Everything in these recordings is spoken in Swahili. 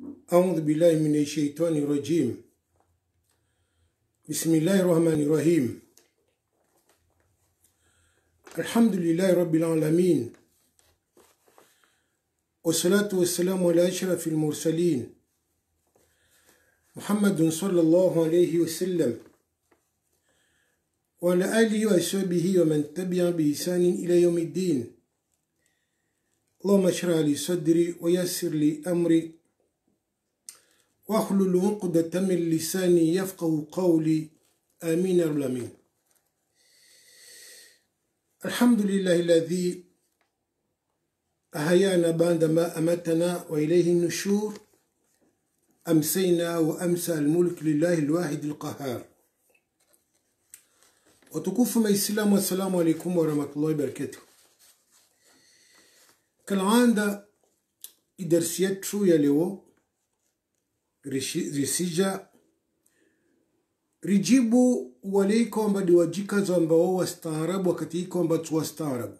أعوذ بالله من الشيطان الرجيم. بسم الله الرحمن الرحيم. الحمد لله رب العالمين. والصلاة والسلام على أشرف المرسلين. محمد صلى الله عليه وسلم. وعلى آله وأصحابه ومن تبع بإحسان إلى يوم الدين. اللهم اشرح لي صدري ويسر لي أمري. واحلل عقدة من لساني يفقه قولي. آمين يا رب الحمد لله الذي أحيانا بعدما أماتنا وإليه النشور أمسينا وأمسى الملك لله الواحد القهار. watukufu maislamu assalamu alaikum warahmatullahi wabarakatuh kalanda idarsi yetu ya leo risija. Rijibu wale kwamba ni wajikazi wa wastaarabu wakati kwamba tu wastaarabu.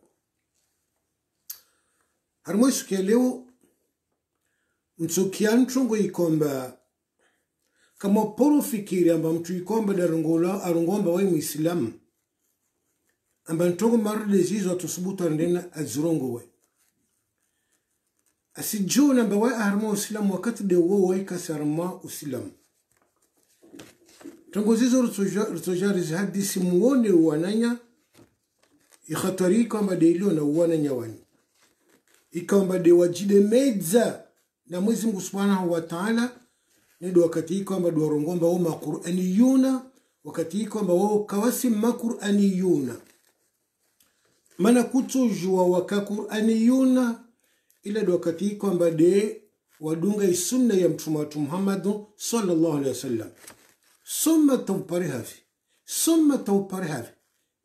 Harimwe siku ya leo mtsokia ntongo ikomba kama poro fikiri amba mtu ikomba darungola arungomba wai muislamu. Amba ntongo marde zizo atusubuta ndena azirongo we asijuna amba wai aharma usilamu wakati de wo wai kasi aharma usilamu. Tongo zizo rutojari zihadisi simuone uwananya ikhatari kwamba de ilio na uwananya wani. Ikamba de wajide medza na mwezi mungu subhanahu wa ta'ala nido wakati hii kwamba duwarongomba wo maquraniyuna wakati hii kwamba wo kawasi maquraniyuna mana kutojua waka ila wakati kwamba de wadunga isunna ya mtume watu muhammadu sallallahu alaihi wasallam. Soma taupare hafi. Soma taupare hafi.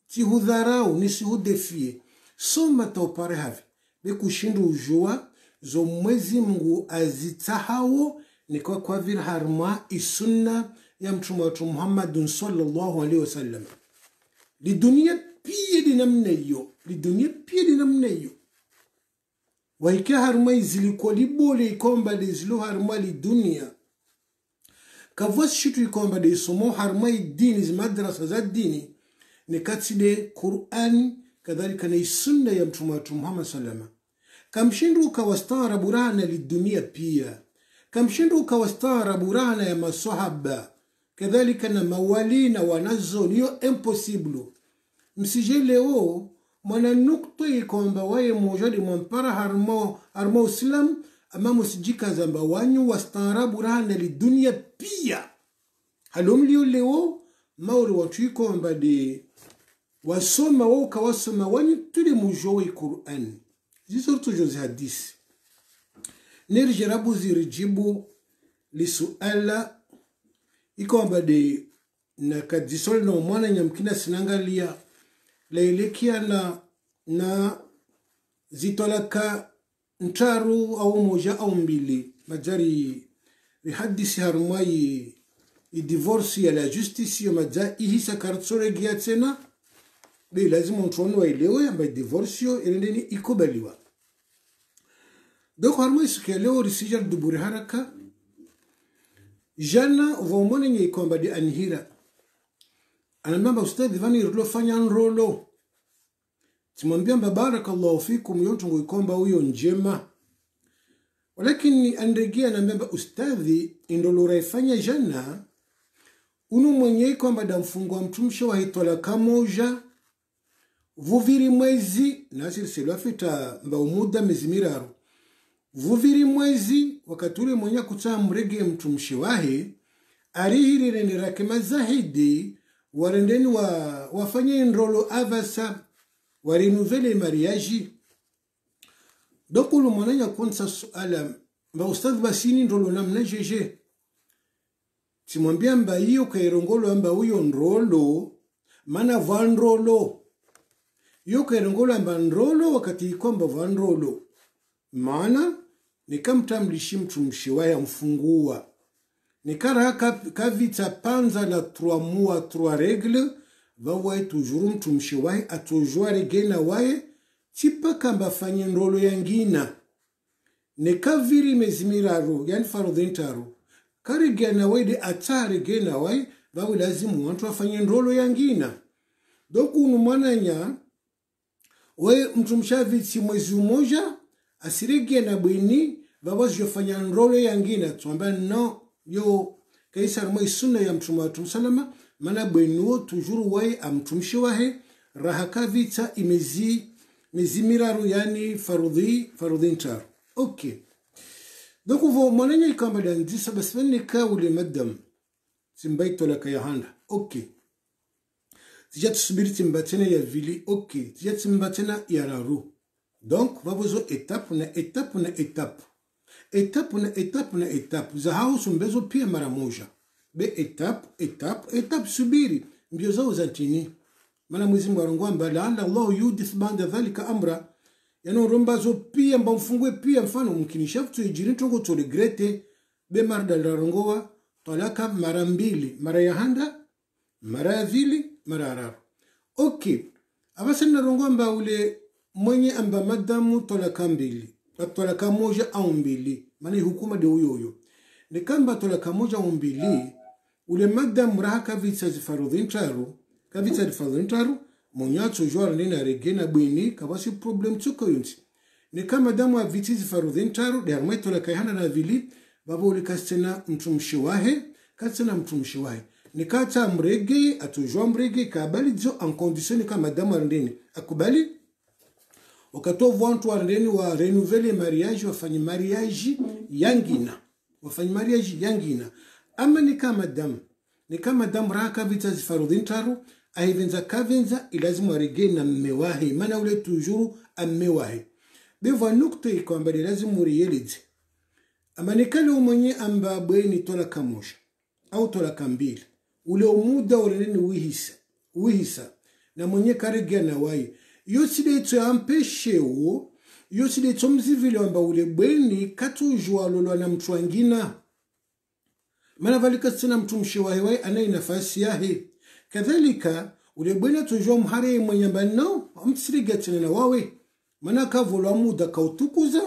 Tihudharau nisihudefie. Soma taupare havi bekushindu ujua zo mwezi mngu azitahawo ni kwa kwa vile harma isunna ya mtume wetu Muhammad sallallahu alaihi wasallam. Lidunia pia di namna hiyo. Lidunia pia di namna hiyo waike harma izilikuwa libole ikomba de zilo harma lidunia kavwa shitu ikomba de isomo harma idini zimadrasa za dini ni kati de Qur'ani kadhalika na isunna ya mtume wetu Muhammad sallama kamshindu ukawastaarabu rana lidunia pia. Kamshindu ukawastaarabu rana ya masahaba kadhalika na mawalina wanazo niyo impossible. Msije leo mwana nukto ikomba waye mojadi mwampara harmo harmo islam ama musijika zamba wanyu wastaarabu na lidunia pia. Halomlio leo mauri watu ikomba de wasoma wao kawasoma wanyu tuli mujowe Qur'an. Zizo tujozi hadisi. Nirjarabu zirijibu lisuala ikomba de na kadisol na mwana nyamkina sinangalia lailekia na zitolaka ntaru au moja au mbili. Majari rihadisi harumai idivorsi ya la justisi maja ihisa kartsoregia tena be lazima mtuoni waelewe amba divorce ikubaliwa donc harimo siku ya leo risija duburi haraka. Jana vomone nye ikomba di anhira anamamba ustadhi vani rilofanya nrolo. Timwambia mba barakallahu fikum yontungo ikomba huyo njema. Walakini andregia anambamba ustadhi indoluraifanya jana unu mwenye ikomba damfungwa mtumshe wahitwala kamoja vuviri mwezi nasiriselwafita mba umuda miezi miraru vuviri mwezi wakati ule mwenye kutaa mrege mtumshi wahe arihirireni rake mazahidi warendeni wa, wafanye nrolo avasa warinuvele mariaji dokulu mwananya konsa suala baustadhi basini nrolo namna jeje. Timwambia mba hiyo kairongolo amba huyo nrolo maana va nrolo hiyo kairongolo amba nrolo wakati ikwamba va nrolo maana nikamtamlishi mtumshi waye amfungua nikara kavita panza la trois mois trois règles vawaye tujuru mtumshi waye atojware gena waye chipaka mbafanye ndolo yangina ne kaviri mezimiraro yani farudhi ntaru karigena wede atarigena wai vawe lazimu wantu afanye ndolo yangina dokunu mwananya we mtu mshavitsi mwezi umoja asirigena bweni vavazhofanya ndolo yangina twamba no yo kaisar mwe sunna ya mtume wa salama mana bwenuo tujuru wai amtumshi wahe raha vita imezi mezi miraru yani farudhi farudhi ntaru okay donc vo mwananya ikamba dandisa basi venne kawule madam simbaito la kayahanda okay tija tusubiri timbatena ya vili okay tija timbatena ya raru. Donc vavozo etape na etape na etape etape na etapu na etapu. za hao sumbezo pia mara moja. Be etapu, etapu, etapu, subiri. Mbio zao za ntini mana mwenyezi Mungu arongwamba laala Allahu yudith banda dhalika amra. Yana romba zo pia mba mfungwe pia mfano. Mkinisha futu ijiri tongo tolegrete be marda larongowa talaka mara mbili. Mara ya handa mara ya vili mara araru. raru okay. Abasa narongwamba ule mwenye amba madamu talaka mbili tolaka moja au mbili. Maana hukuma de huyo huyo. Ni kamba tolaka moja au mbili ule madam raha kavitsa zifarudhi ntaru kavitsa zifarudhi ntaru monyatso jwar nina regena bwini kavasi problem tsuko yonsi ni kama damu avitsi zifarudhi ntaru de armai tolaka hana na vili babo ule kastena mtumshi wahe kastena mtumshi wahe. Ni kata mrege atujwa mrege kabali dzo en condition kama damu ndini akubali wakatoa wantu warendeni wa renuvele mariage wafanye mariage yangina. Wafanye mariage yangina. Ama ni kama damu ni kama damu raka vita zifarudhi ntaru ahivenza kavenza ilazimu aregee na mmewahi mana ule tujuru ammewahi bevo nukta ikwamba lilazimu uriyeleze ama nikale umwenye amba bweni tola kamosha au tola kambili. Ule umuda urendeni wihisa wihisa na mwenye karegea na wai ya yampeshewo yosideitso mzivile wamba ule bweni katujwa lolwa na mtu wangina mana valikasina mtu mshewahewahi anaye nafasi yahe kadhalika ulebweni atujwa mhare mwenye amtsirigatsina na wawe. Mana kavolwa muda kautukuza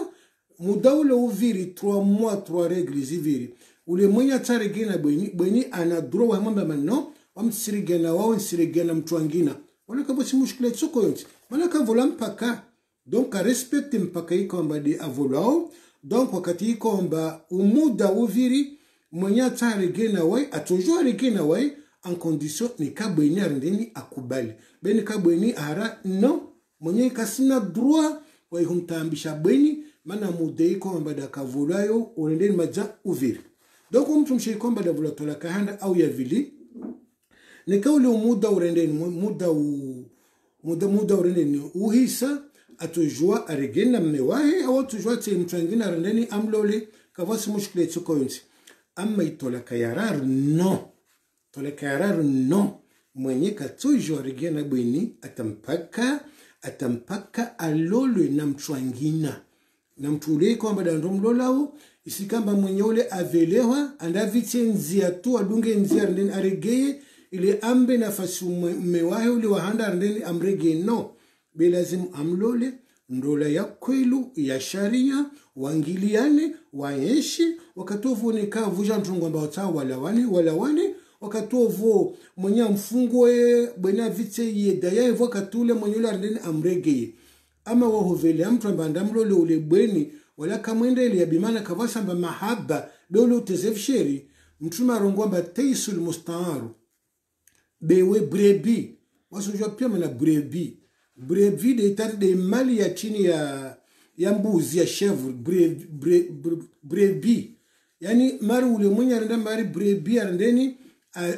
muda ule uviri 3 mois 3 regle ziviri. Ule mwenye ataregena bweni bweni ana dro wa mambe manno amtsirigana wawe nsirigena mtu wangina wala kabo si mushkila tsoko yonti mana kavola mpaka donc arespecte mpaka ikomba di avolao donc wakati ikomba umuda uviri mwenye ataregena wai atojo regena wai en condition ni kabweni arindini akubali. Beni kabweni ara no mwenye kasina droit waihumtambisha bweni mana muda ikomba da kavolayo urendeni maja uviri. Donc mtu msheikomba da vula tola kahanda au ya vili nikaule umuda urendeni muda u, muda urendeni uhisa atujua aregena mmewahi au atujua te mtu angine arendeni amlole kavasi mushkile tsoko ama itola kayarar no tola kayarar no. Mwenye katujua arigina bwini atampaka atampaka alolwe na mtu angina. Na mtu ule kwamba dando mlolao isikamba mwenye ule avelewa andavitse nzia tu adunge nzia rendeni aregeye ile ambe nafasi mmewahe ule wahanda arendeni amri geno. Belazimu amlole ndola ya kwelu ya sharia wangiliane waeshi wakatovuoneka vuja ntungwamba wata walawane walawane wakatovo mwenye mfungwe bwena vitse yedaya evo katule mwenye ule arendeni amregeye ama wahovele amtu amba ndamlole ule bweni wala kamwendele ya bimana kavasamba mahaba dole utezefsheri mtume arongwamba teisul mustaaru bewe brebi wasojua pia mana brebi brebi de itari de mali ya chini ya ya mbuzi ya chevre brebi, brebi. yani mari ule mwenye arenda mari brebi arendeni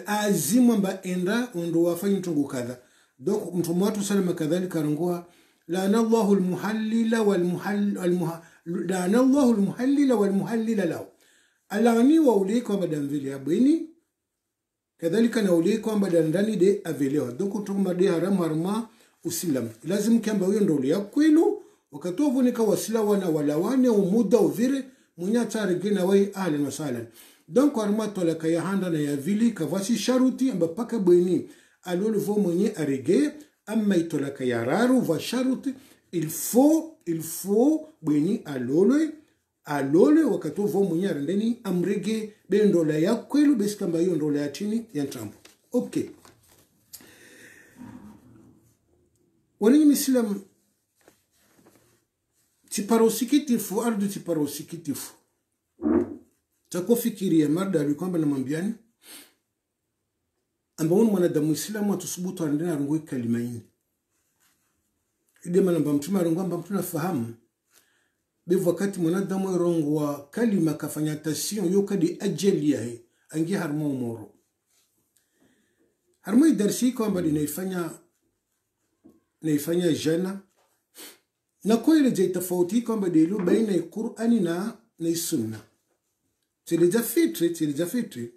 azimwa mba enda ondo wafanya mtungu kadha. Donc mtume watu salama kadhalika arongoa laana Allahu almuhallila walmuhallila lahu. Alaniwa wa kwamba damvili ya bweni kadhalika na ule kwamba dandani de avelewa. Doko tuma de haramu harma usilam. Lazim kamba huyo ndo ya kwenu wakatovu nika wasila wana walawane umuda uvire munya tare gina wai ahlan wa sahlan donc harma tola kaya handa na ya vili kavasi sharuti amba paka bweni. Alolo vo mwenye arege amma itola kaya raru va sharuti. Il faut il faut bweni alolo alole wakati ovo mwenye arendeni amrege be ndola ya kwelu besi kamba hiyo ndola ya chini ya ntrambo okay wanenye misilamu tipara sikitifu ardu tipara sikitifu. Takofikiria mardari kwamba namwambiani ambawoni mwanadamu islamu atusubutu arendeni arungui kalimaini idema namba mtume arungua amba bevu wakati mwanadamu erongwa kalima kafanya tasion yo kadi ajeli yahe angi harma umoro. Harma idarsi kwamba linaifanya naifanya jana. Na je tofauti kwamba dilo baina ya Qur'ani na na sunna. Tilija fitri tilija fitri.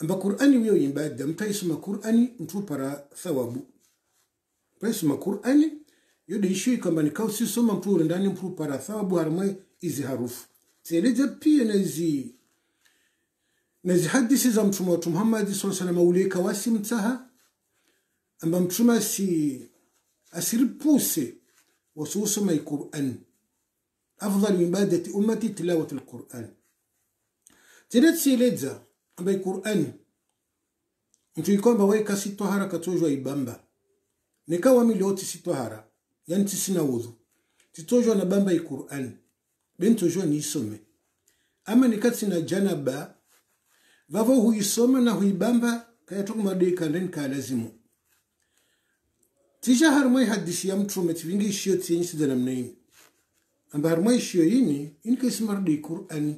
Amba Qur'ani wiyo ibada mtaisoma Qur'ani mtu para thawabu. Mtaisoma Qur'ani yoda isho ikambani kausisoma mpuru ndani mpuru para thawabu harimwe izi harufu. Tseleza pia nazi nazi hadisi za mtume wetu Muhammad sallallahu alaihi wasallam uleka wasimtaha amba mtuma asi asiripuse wasusoma alquran afdal ibadati ummati tilawati alquran. Tseleza amba alquran mtu ikomba waika sitohara katojwa ibamba. Nikawa milioti sitohara yani tisina udhu titojwa na bamba i Qur'an. Bentojwa ni isome. Ama ni kati na janaba vavo huisoma na huibamba kaya kayatoka madei kanden ka lazimu. Tisha harmai hadisi ya mtume tivingi ishio tiyenyi sida namna hii amba harmai ishio yini ini kesi mardi qur'ani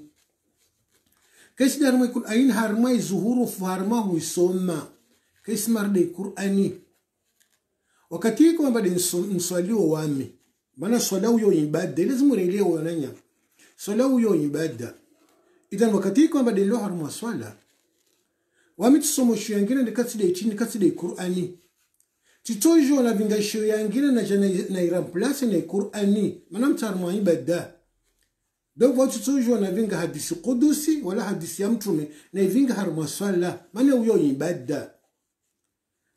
kaisi da harmai qur'ani harmai zuhuru fu harma huisoma kesi mardi qur'ani wakati ko kwamba ni nswali wa wami maana swala huyo ibada lazima uelewe wananya swala huyo ibada. Idan wakati kwamba ni lo harma swala wami tusomo shio yangine kati ya chini katsi ya qur'ani. Titojo na vingasho yangine na jana na iramplace na Qur'ani mana mtarmo ibada. Donc watu titojo na vinga hadisi kudusi wala hadisi ya mtume na vinga harma swala maana uyo ibada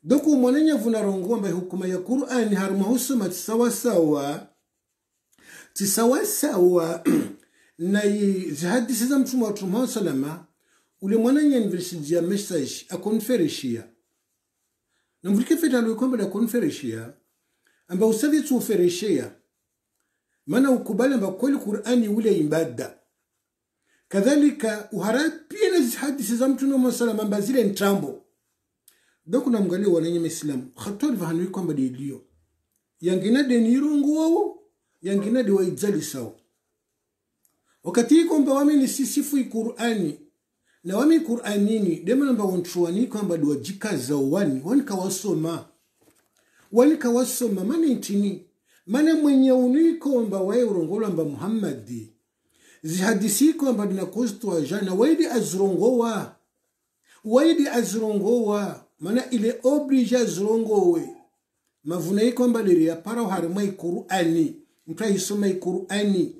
vuna rongo mba hukuma ya Qur'ani harma husuma tisawasawa tisawa sawa na hadisi za mtume wa Muhammad sallama ule mwananya university ya message mvulike feta lwe kwamba la konferishia amba usavi tu fereshia maana ukubali amba kweli Qur'ani ule imbada. Kadhalika uharapia na zihadisi za mtume Muhammad sallallahu amba zile ntambo donc na mgalio wananye Muislamu khatwal vahanwi kwamba dilio yangina de nirongo wao yangina de waijali sawa wakati kwamba wami ni sisifu Qur'ani na wami qur'anini dema namba wontuwani kwamba jikaza wani wani kawasoma. Wani kawasoma mani intini mana mwenye uniko mba wae urongolo mba muhammadi. Zihadisi kwamba wa jana waidi azrongowa. Waidi azrongowa mana ile oblige zilongowe. Mavuna yi kwamba liri ya para ikuru ani. Mtu ikuru ani.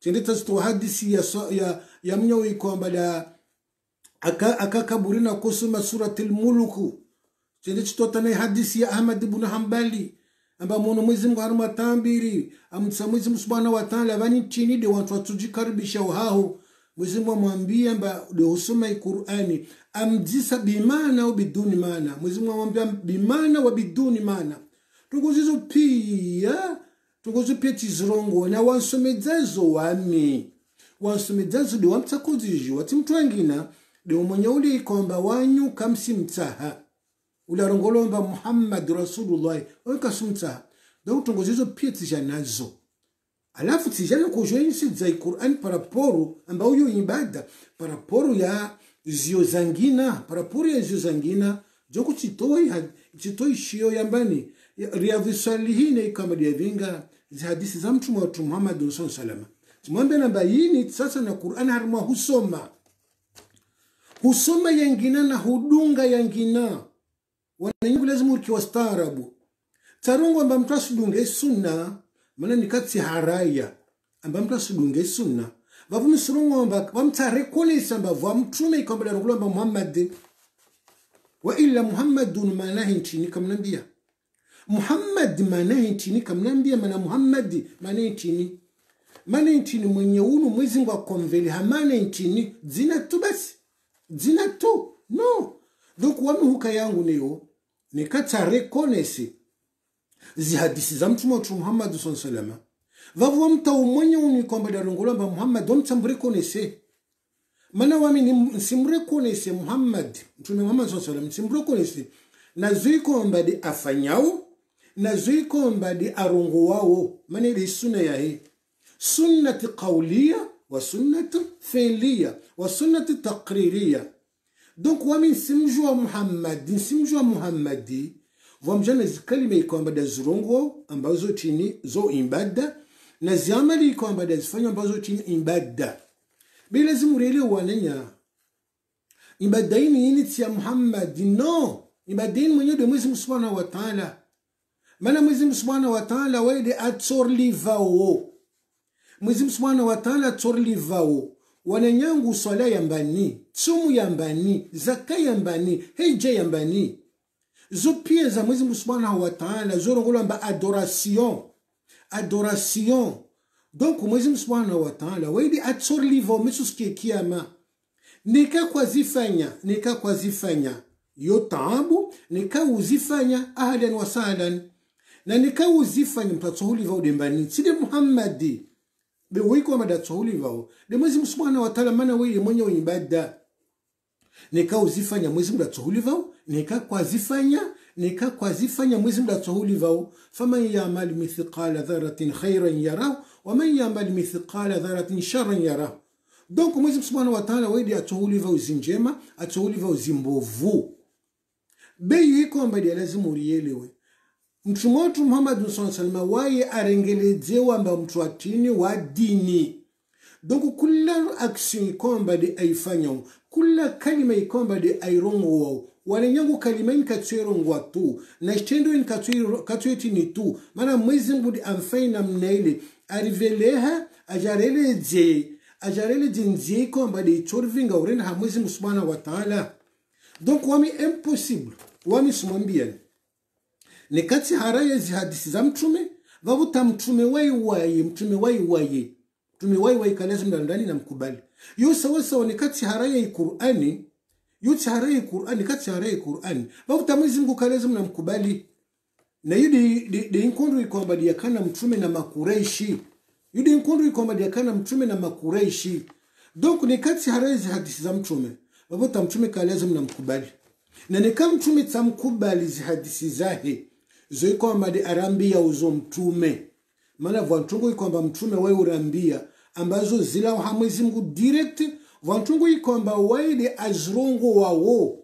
tendeta sto hadisi ya, so, ya, ya mnyawi aka, aka akakaburina aka kusoma surati lmuluku chende chitotana hadisi ya ahmad ibn hambali amba mwono mwezi mungu haruma tambiri amtsa mwezi mungu subhanahu wa ta'ala vani chini de watu watujikaribisha uhaho mwezi mungu amwambia mba usoma iqur'ani amjisa bimana au biduni maana Mwenyezi mungu amwambia bimana wa biduni maana tukuzizo pia tukuzizo pia tizirongo na wansomedzazo wami. Wansomedzazo de wamtsakuzizho wati mtu wengina de mwenye uli kwamba wanyu kamsi mtaha ularongolomba muhammad rasulullah wakasumtaha Ndio tongozizo pia tija nazo alafu tijana kujoinsi za Qur'an paraporo ambao yo ibada paraporo ya zio zangina paraporo ya zio zangina joko chitoi chitoi shio yambani riyadhi salihine kama diyavinga zi hadisi za mtume wa Muhammad sallallahu alaihi wasallam. Tumwambia namba yini sasa na Qur'an harma husoma. Husoma yangina na hudunga yangina wananyigu lazima ukiwa tarungu amba mtu asidunge sunna mana nikatsi haraya. Amba mtu asidunge sunna vavu misirongo amba vamtarekonesa amba vwa mtume ikamba darongola amba muhammad. Wa illa muhammadun manahi ntini kamnambia. Muhammad manahi ntini kamnambia mana muhammad manahi ntini mane ntini mwenye unu ngwa akomveli hamane ntini dzina tu basi. Dzina tu. No. Donc wami huka yangu niyo nikatsa rekonese zihadisi za mtume wetu muhammadu saa salama vavuwa mta mwenye uni kwamba darongolamba muhammad wamtsamrekonese mana wami nsimrekonese muhammad mtume muhammad saa salam nsimrekonese nazoikomba di afanyawo nazoikomba di arongo wawo mana ili suna yahe sunnati qawliya wa sunnati fi'liya wa sunnati taqririya. Donc wami nsimjua muhammad nsimjua muhammadi vamjana zikalima ikwamba da zrongo ambazo tini zo imbada na ziamali ikwamba da zifanya ambazo tini imbada bila zimurele wananya imbada ini tia muhammad? No imbada ini mwenyewe de mwezi subhanahu wa ta'ala. Mana mwezi subhanahu wa ta'ala wede atsorlivawo mwezi subhanahu wa ta'ala atsorlivawo wananyangu swala yambani tsumu yambani zaka yambani heja yambani zo pie za mwezi mungu subhanahu wa taala zorongolamba adoration. Adoration. Donc mwezi mungu subhanahu wa taala waidi atsorliva umesusikie kiama nika kwazifanya nika kwazifanya yo taabu nika uzifanya ahlan wa sahlan na nika uzifanya mtatsohuliva dembani side muhammadi be wiko amada tsohuliva de mwezi mungu subhanahu wa taala mana wewe mwenye ibada nika uzifanya mwezi mungu atsohuliva nika kwazifanya nika kwazifanya mwezi mdatsohuli atsohuliva faman yamal mithqala dharatin khairan yarahu waman yamal mithqala dharatin sharran yarahu donc mwezi subhanahu wa taala wedi atsohuliva uzinjema atsohuliva uzimbovu beyo ikomba dia lazima urielewe. Mtume wetu muhammadu saa salama waye arengeledzewa mba mtu atini wa dini. Donc kula action ikomba de aifanyao kula kalima ikomba de airongoao walenyangu kalima ni katuero ngwa tu na shitendo ini katsuetini tu. Mana mwezi mbudi amfai na mnaile ariveleha ajareledze ajareledze nzie ikomba de ichorvinga urenda ha mwezi subhanahu wa taala. Donc wami impossible wami sumwambiani nikati haraye zihadisi za mtume vavuta mtume waiwaye mtume waiwaye mtume waiwaye kaleza mdandani na mkubali. Yo sawasawa nikati haraye iqurani yo qur'ani katsharei qur'ani vavuta mwezi mungu kaleza mna mkubali na yudi de inkondo ikwamba diakana mtume na makureishi. Yudi inkondo ikwamba diakana mtume na makureishi. Donc nikati haraye zihadisi za mtume. Vavuta mtume kalezi mnamkubali. Na nika mtume tamkubali zihadisi zahe. Zoikwamba di arambia uzo mtume. Maana vantungu ikwamba mtume wai urambia ambazo zila hamwezi mungu direct vantungu ikomba waidi azirongo wawo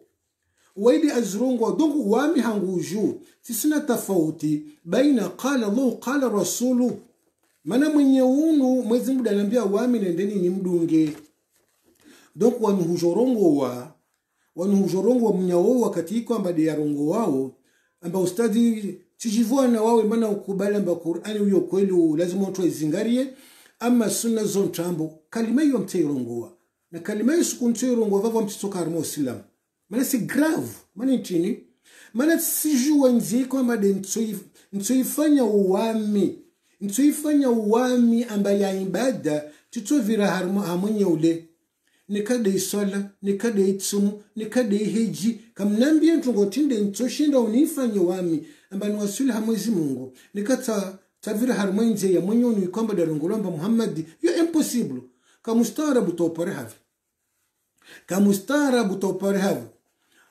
waidi azirongo wawo donc wami hanguju tisina tofauti baina qala llahu qala rasulu. Mana mwenye unu mwezi mbuda anambia wami nendeni ni mdunge. Donc wanuhujorongo wa wanuhujorongo wa mnyawo wakati ikwamba di rongo wao amba ustadi tichivwana wawe mana ukubali amba qur'ani uyo kweli lazima watu waizingarie ama sunna zontambo kalima hiyo mtairongoa na kalima hiyo siku ngo vavo mtitoka armo silamu mana si grave mana ntini mana sijuwa nzie kwamba de ntsoifanya uwami ntsoifanya uwami amba ya ibada titovira hamwenye ule nikade isola nikade itsumu nikade iheji. Kamnambie ntungotinde ntoshinda unifanye wami ambaya niwasuli hamwezi mungu. Nikata tavira harimo nje ya mwenye unu ikwamba darungulamba muhammadi. Yo impossible kamustarabu topare havi kamustarabu topare havi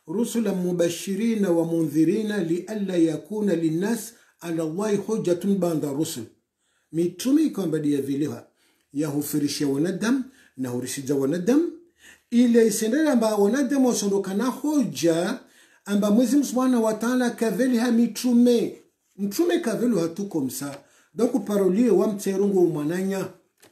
rusula mubashirina wa mundhirina lialla yakuna linnas ala llahi hujjatun banda rusul mitume ikwamba viliha yahufirisha wanadamu na hurishija wanadamu ile isendele amba wanadamu wasondokana hoja amba mwezi subhanahu wa ta'ala kaveli ha mitume mtume kavelu hatuko msa donc parolie wa mtserungu umwananya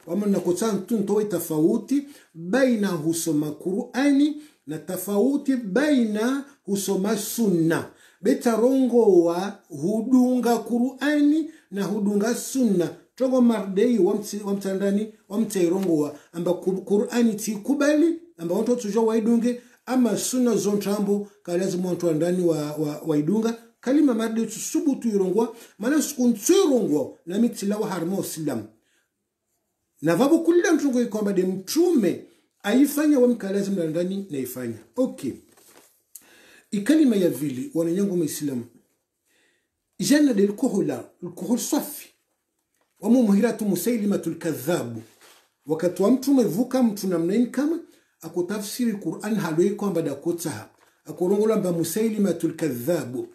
wamana kotsa ntuntowe tofauti baina husoma qur'ani na tofauti baina husoma sunna. Betarongowa hudunga qur'ani na hudunga sunna. Tongo mardei wamtandani wamtairongowa amba qur'ani tikubali amba wonto tuja waidunge ama sunna zontambo kalazima wonto andani wa, wa, waidunga kalima marde tusubutu irongwa mana sukuntsirongwa na mitilawa harmo islam na vavo kulila mtungo ikwamba de mtume aifanya wamkalazi mlandani naifanya okay. Ikalima ya vili wananyangu maislamu. Jana de lkohola lkohol safi. Wamu muhiratu musailimatu lkadhabu wakati wa mtume vuka mtu namnaini kama akutafsiri quran halwei kwamba dakotsaha akorongola mba musailimatu lkadhabu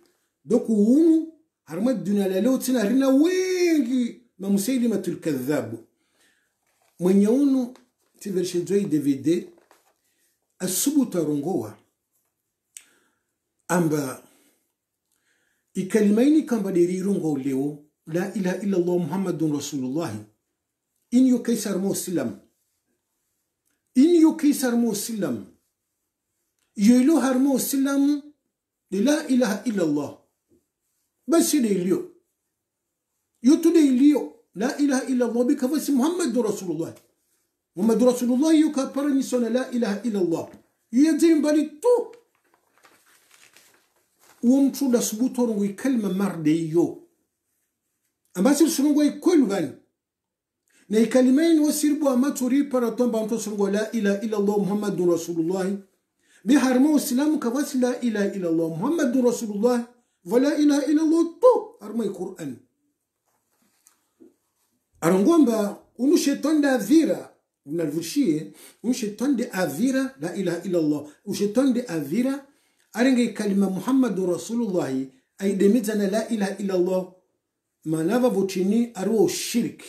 doku unu harima dunia la leo tena rina wengi ma musailimatu lkadhabu mwenye unu tivershedzoi dvd asubutu arongowa amba ikalimaini kamba derirongo leo la ilaha illa allah muhammadun rasulullahi in yo kaisar mo silam. In yo kaisar mo silam. Yelo har mo silam de la ilaha illa allah basi de ilio. Yoto de ilio la ilaha illa allah bika fasi muhammadun rasulullahi muhammadu rasulullah yo ka parani sona la ilaha illa allah yedzei mbali tu uwo mtuda subutorongo ikalima marde yo ambasir surungo ikolu gani na ikalimaini wasirbu amaturi para tomba mto surungo la ilaha illa allah muhammadun rasulullah bi harma islamu kavasi la ilaha illa allah muhammadun rasulullah wala ilaha illa allah to harma qur'an arongomba unu shetani da avira unalvushie unu shetani de avira la ilaha illallah u de avira arenge kalima muhammadu rasulullahi aidemizana la ilaha illallah manava vochini aruo shirk.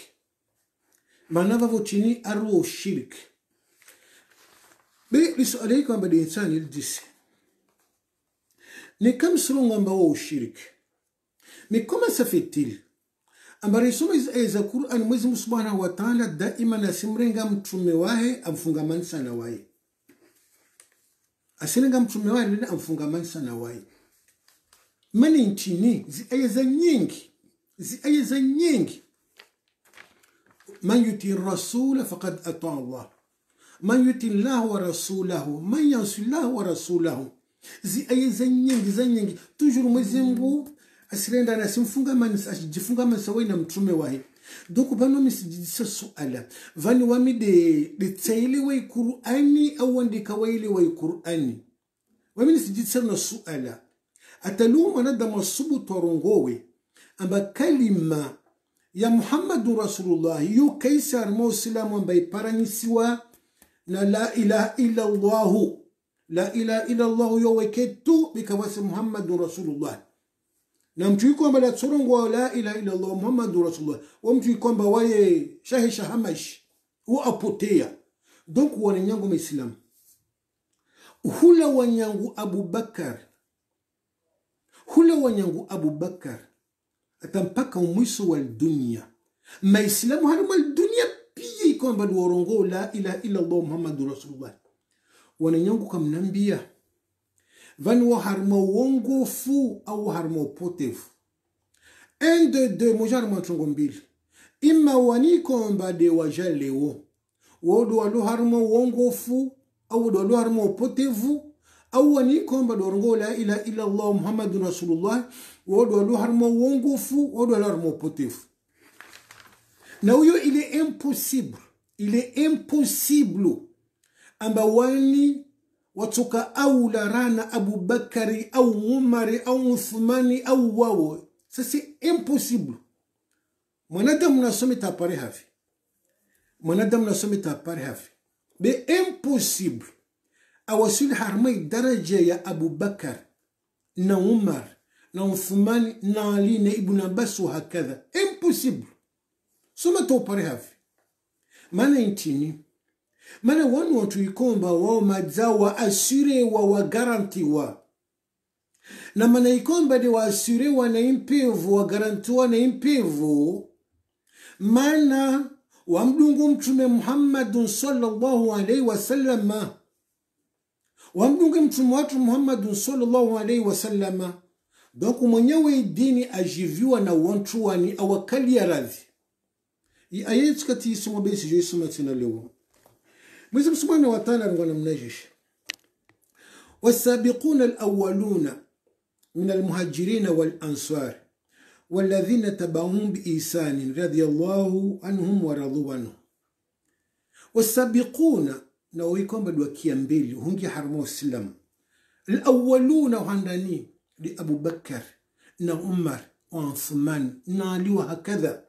Manava vochini aruo shirk. Be lisualei kwamba dinsani insani lidisi ni kam surungomba wo ushirk mikoma safetil ambari soma za Qur'an mwezi Subhanahu wa Ta'ala daima nasimrenga mtume wahe amfungamanisa na waye asirenga mtume wahe lile amfungamanisa na waye mani nchini ziayeza nyingi ziayeza nyingi. Man yuti rasula faqad ata Allah. Man yuti Allah wa rasulahu man yansi Allah wa rasulahu. Ziayeza nyingi za nyingi. Toujours Mwenyezi Asirenda na simfungamanisa asijifungamanisa waye na mtume wahe donc vano misijidisa suala. Vani wami de de tsaile wai qur'ani au wandika waile wami nisijidisa na suala. Ataluma na da masubu torongowe. Amba kalima ya muhammadu rasulullahi yu kaisa armo silamu amba iparanyisiwa na la ilaha illa allahu la ilaha illa allahu yo weketu bikawasi muhammadu rasulullah na mtu kwamba la tsorongo la ila ila Allah Muhammadu Rasulullah. Wa mtu kwamba waye shahisha hamash wa apotea. Donc wananyangu maislam hula wanyangu Abubakar hula wanyangu Abubakar atampaka umwiso wa dunia. Maislamu harima dunia pia kwamba warongo la ila ila Allah Muhammadu Rasulullah wananyangu kamnambia vani wa harima uongofu au harima upotevu ende de moja harima ntongo mbili. Ima wanikomba de waja leo. Wodo walo harima uongofu au wodo walo harima upotevu au wanikomba de warongo la ila ila muhammadun rasulullah. Wodo walo harima uongofu wodo walo harima potefu na huyo il est impossible ile impossible amba wani watoka au larana abubakari au umari au uthmani au wawo sasa impossible. Mwanadamu nasome tapare hafi. Mwanadamu nasome tapare hafi. Be impossible. Awasili harmai daraja ya abubakar na umar na uthmani na ali na ibn abbas wa hakadha. Impossible. Soma tapare hafi. Maana intini mana wanu watu ikomba wao madzawa wa wagarantiwa. Na mana ikomba de waasirewa na impivu wagarantiwa na impivu mana wamdungu mtume muhammadun sallallahu alaihi wasallama wamdunge mtume watu muhammadun sallallahu alaihi wasallama donc mwenyewe dini ajiviwa na wantuwani awakalia radhi. Ayetsikati isoma besi jo isoma leo Subhanahu wa Ta'ala alikuwa anamnajisha والسابقون الأولون من المهاجرين والأنصار والذين تبعهم بإحسان رضي الله عنهم ورضوا عنه harma waislamu alawaluna handani li abubakar na umar wa uthman na ali wa hakadha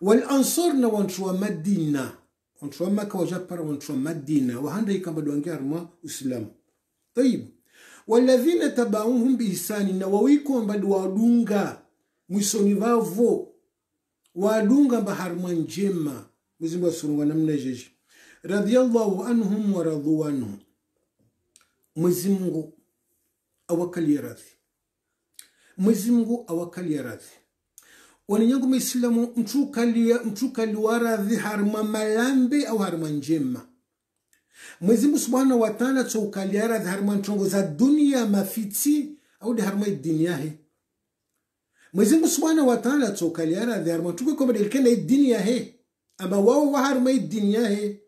walansar na wantu wa madina wantu wa maka wajapara madina wa madina kamba ikamba arma uislamu. Tayib. Walladhina tabauhum bihisani na wawikwamba wadunga mwisoni vavo wadunga mba harma njema mwezimungu surunga namna jeje radiyallahu anhum waradhu anhum mwezimungu awakalia radhi. Mwezimungu awakalia radhi wananyangu maislamu mtukaliwa dhi harma malambe au harma njema. Mwezi mwezimungu subhanahu wataala tsoukalia radhi harma ntongo za dunia mafiti au de harma idini yahe mwezimungu subhanahu wataala tsoukalia radhi harma ntuko kwamba delikenda idini yahe amba wao wa harma idini yahe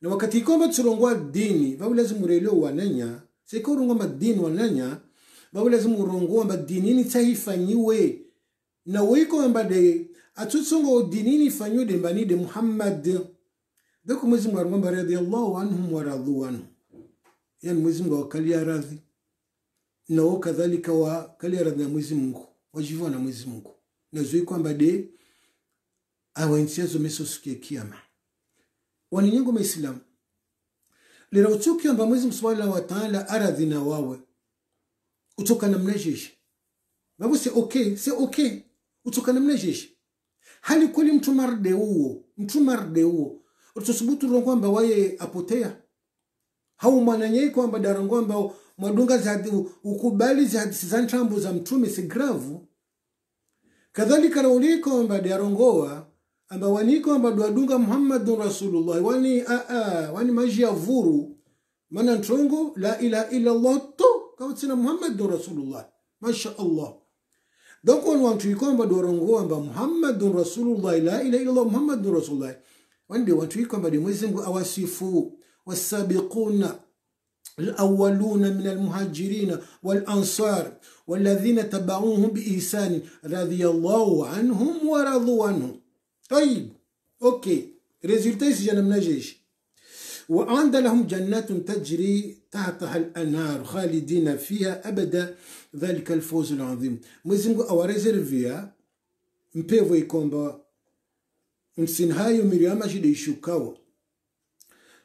na wakati ikomba tsurongwa dini vau lazima urelewa wananya sekorongwa madini wananya vau lazima urongwa mba dinini tsahifanyiwe na woikomba de atsutsongo dinini fanyo de mbani de muhammad doko mwezi mungu arongwa radhiallahu anhum waradhu anhu. Yani mwezi mungu ya radhi. Na wao kadhalika wakalia radhi ya mwezi mungu wajivwa na mwezi mungu. Na zoi kwamba de awainsiazo meso siku ya kiyama waninyango maislamu lera utsuki mba mwezi subhanahu wa ta'ala aradhi na wawe. Utoka namna jeshi Mabu se okay se okay utoka namna jeshi. Hali kweli mtu marde huo mtu marde huo. Utosubutu rongo waye apotea? Hau mwananyei kwamba darangwamba mwadunga zadi ukubali zadi za ntambu za mtume si gravu. Kadhalika raulikomba darongowa amba waniko amba dwadunga muhammadun rasulullah wani aa wani maji ya vuru. Mana ntongo la ilaha illa allah to kawatsina muhammadun rasulullah. Masha allah donc on wantu iko amba dorongo amba muhammadun rasulullah la ilaha illa allah muhammadun rasulullah wande wantu iko amba de mwezi mungu awasifu wasabiquna الأولون من المهاجرين والأنصار والذين تبعوهم بإحسان رضي الله عنهم ورضوا عنهم طيب أوكي ريزولتا يسجن من وعند لهم جنات تجري تحتها الأنهار خالدين فيها أبدا. ذلك الفوز العظيم. مزمغو أو ريزيرفيا مبيفو يكومبا نسينهايو مريم أجي ليشوكاو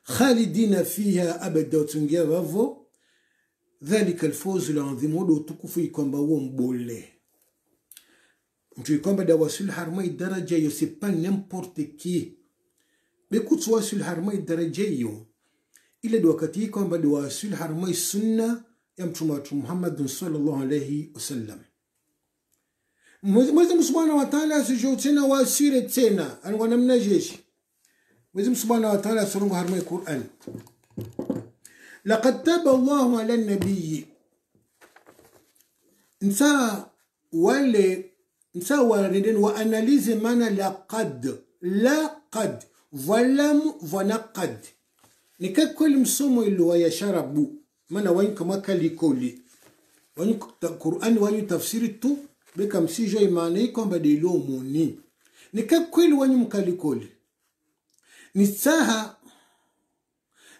خالدين فيها أبدا وتنجي ذلك الفوز العظيم ودو تكفو يكومبا ومبولي mtu ikomba da wasuli harma idaraja hiyo, si pas n'importe qui bekutsu wasul harma daraja yo ile do wakati kwamba da wasul harma sunna ya mtume wetu Muhammad sallallahu alayhi wasallam Mwenyezi Subhanahu wa Ta'ala asijou tena wasire tena anakuwa namna jeshi Mwenyezi Subhanahu wa Ta'ala surungu harma Qur'an laqad taba Allahu ala an-nabiy nsa wale nsa warendeni waanalize maana laqad laqad valamu vanaqad. Nikakweli msomo ilo wayasharabu mana wanyu kama kalikoli wanyu qur'ani wanyu tafsiri tu beka msijo imana kwamba delo muni nikakweli wanyu mkalikoli ni saha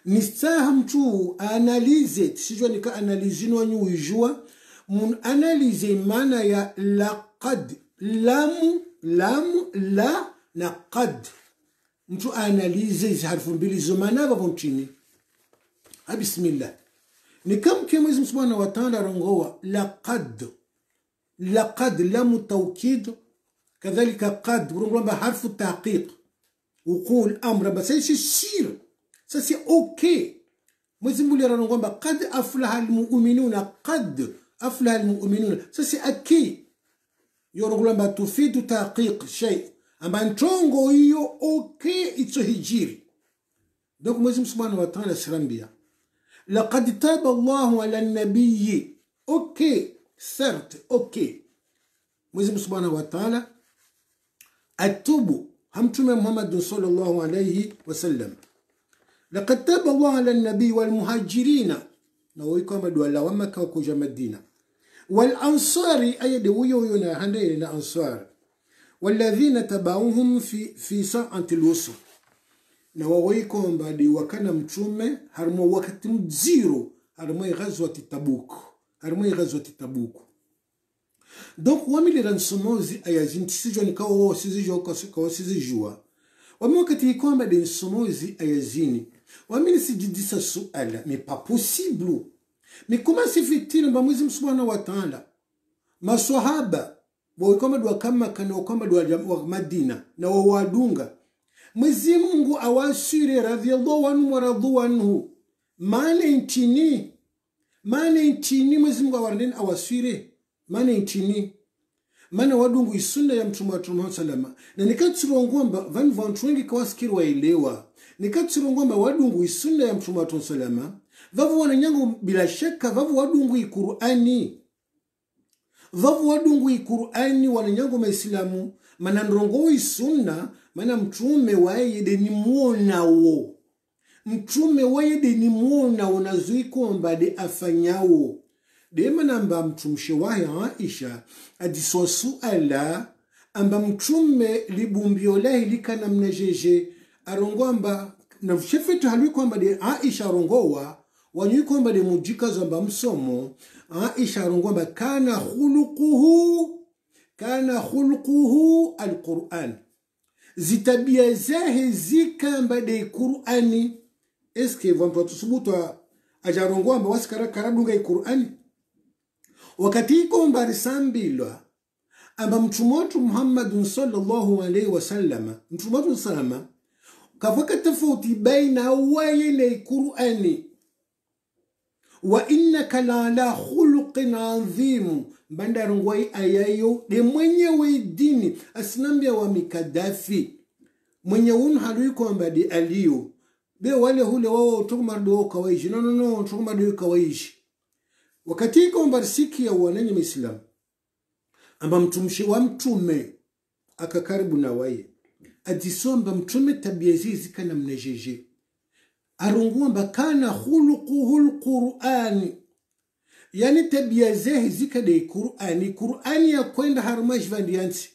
ni saha mtu analize. Tisijua nika analizini wanyu ujua. Mun analize maana ya laqad. Lamu lamu la na qad نتو أناليزي يعرفون بلي الزملاء بونتيني أه، بسم الله. نكم كما يزم سبحانه وتعالى رنغوا لقد لقد لا متوكيد كذلك قد ربما بحرف التحقيق. وقول أمر بس سي سير سي أوكي. ما بولي رانا قد أفلح المؤمنون قد أفلح المؤمنون. سي أكي؟ يقولون تفيد تحقيق شيء. amba ntongo iyo oke itso hijiri. Donc mwezi subhanahu wa ta'ala sirambia laqad taba llahu ala nabiyi oke certes oke mwezi subhanahu wa ta'ala atubu hamtume Muhammad sallallahu alayhi wasallam laqad taba Allahu ala nabiyi walmuhajirina na woiko madwala Madina. Walansari ansari ayade huyo na handa na ansari walladhina tabauhum fi, fi saati lwusu na wawayikomba di wakana mtume harimo wakati mziro harimo ighazwati tabuku harimo ighazwati tabuku donc wamilira nsomozi ayazintisijwa nikawo sizijokawasizijua wami wakati ikomba di nsomozi ayazini wamini sijidisa suala mais pas possible mais comment se fait-il mba maswahaba waikoma dwa kama kana wakoma dwa wa madina na wawadunga mwezi mungu awasire radhiallahu anhu waradhu anhu. Mane ntini mane ntini mwezi mungu awarandeni awasire mane ntini mana wadungu isunna ya mtume watu Muhammad salama na nikatsirongomba vanu vantu wengi kawasikiri waelewa nikatsirongomba wadungu isunna ya mtume watu salama vavu wananyango bila shaka vavu wadungu iqur'ani vavu wadungui qur'ani wananyango maislamu manandrongoi sunna mana mtume waeyede nimuonawo mtume wayede na nazuikomba de afanyawo de manamba mtumshe wahe aisha adiso suala amba mtume libumbio lahi likanamna jeje arongo amba navushefetu halwi kwamba de aisha arongowa wanywi kwamba ni mujika zomba msomo aisha kwamba kana khuluquhu kana khuluquhu alquran. Zitabia zahe zikamba de qurani. Eske vampa tusubutwa ajarongwamba wasikara karadunga iqurani wakati ikomba risambilwa amba mtumotu muhammadun sallallahu alaihi wasallama mtume wetu salama kavaka tofauti baina waye na qurani wa innaka la ala khuluqin adhimu mbandarongwai ayayo de mwenyewe dini asinambia wa mikadafi. Mwenye unu halu iko de aliyo. Be wale hule wao tokumardo kawaishi. No tokumardo kawaishi. Wakati ikomba ya wananye muislam amba mtumshi wa mtume akakaribu na waye adisomba mtume tabia zizi kana mnejeje arungumba kana khuluquhu lqurani yani tabia zehe zikade qurani qurani yakwenda kwenda harumashvandiyansi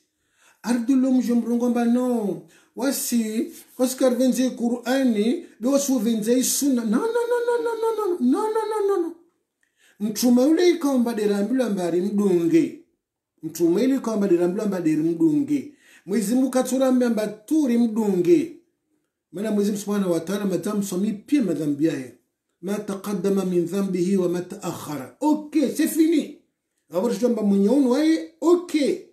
mrungomba no wasi wasikarvenze qurani be isuna no no no no no no no no no no no no mtume ule ikomba derambilo mbari mdunge mtume ile ikomba derambilo mbari mdunge mwizimu katsura mbamba turi mdunge mana mungu subhanahu wa ta'ala madam pia madhambi yake ma taqaddama min dhanbihi wa ma ta'akhara okay c'est fini. Abar jomba munyono waye okay.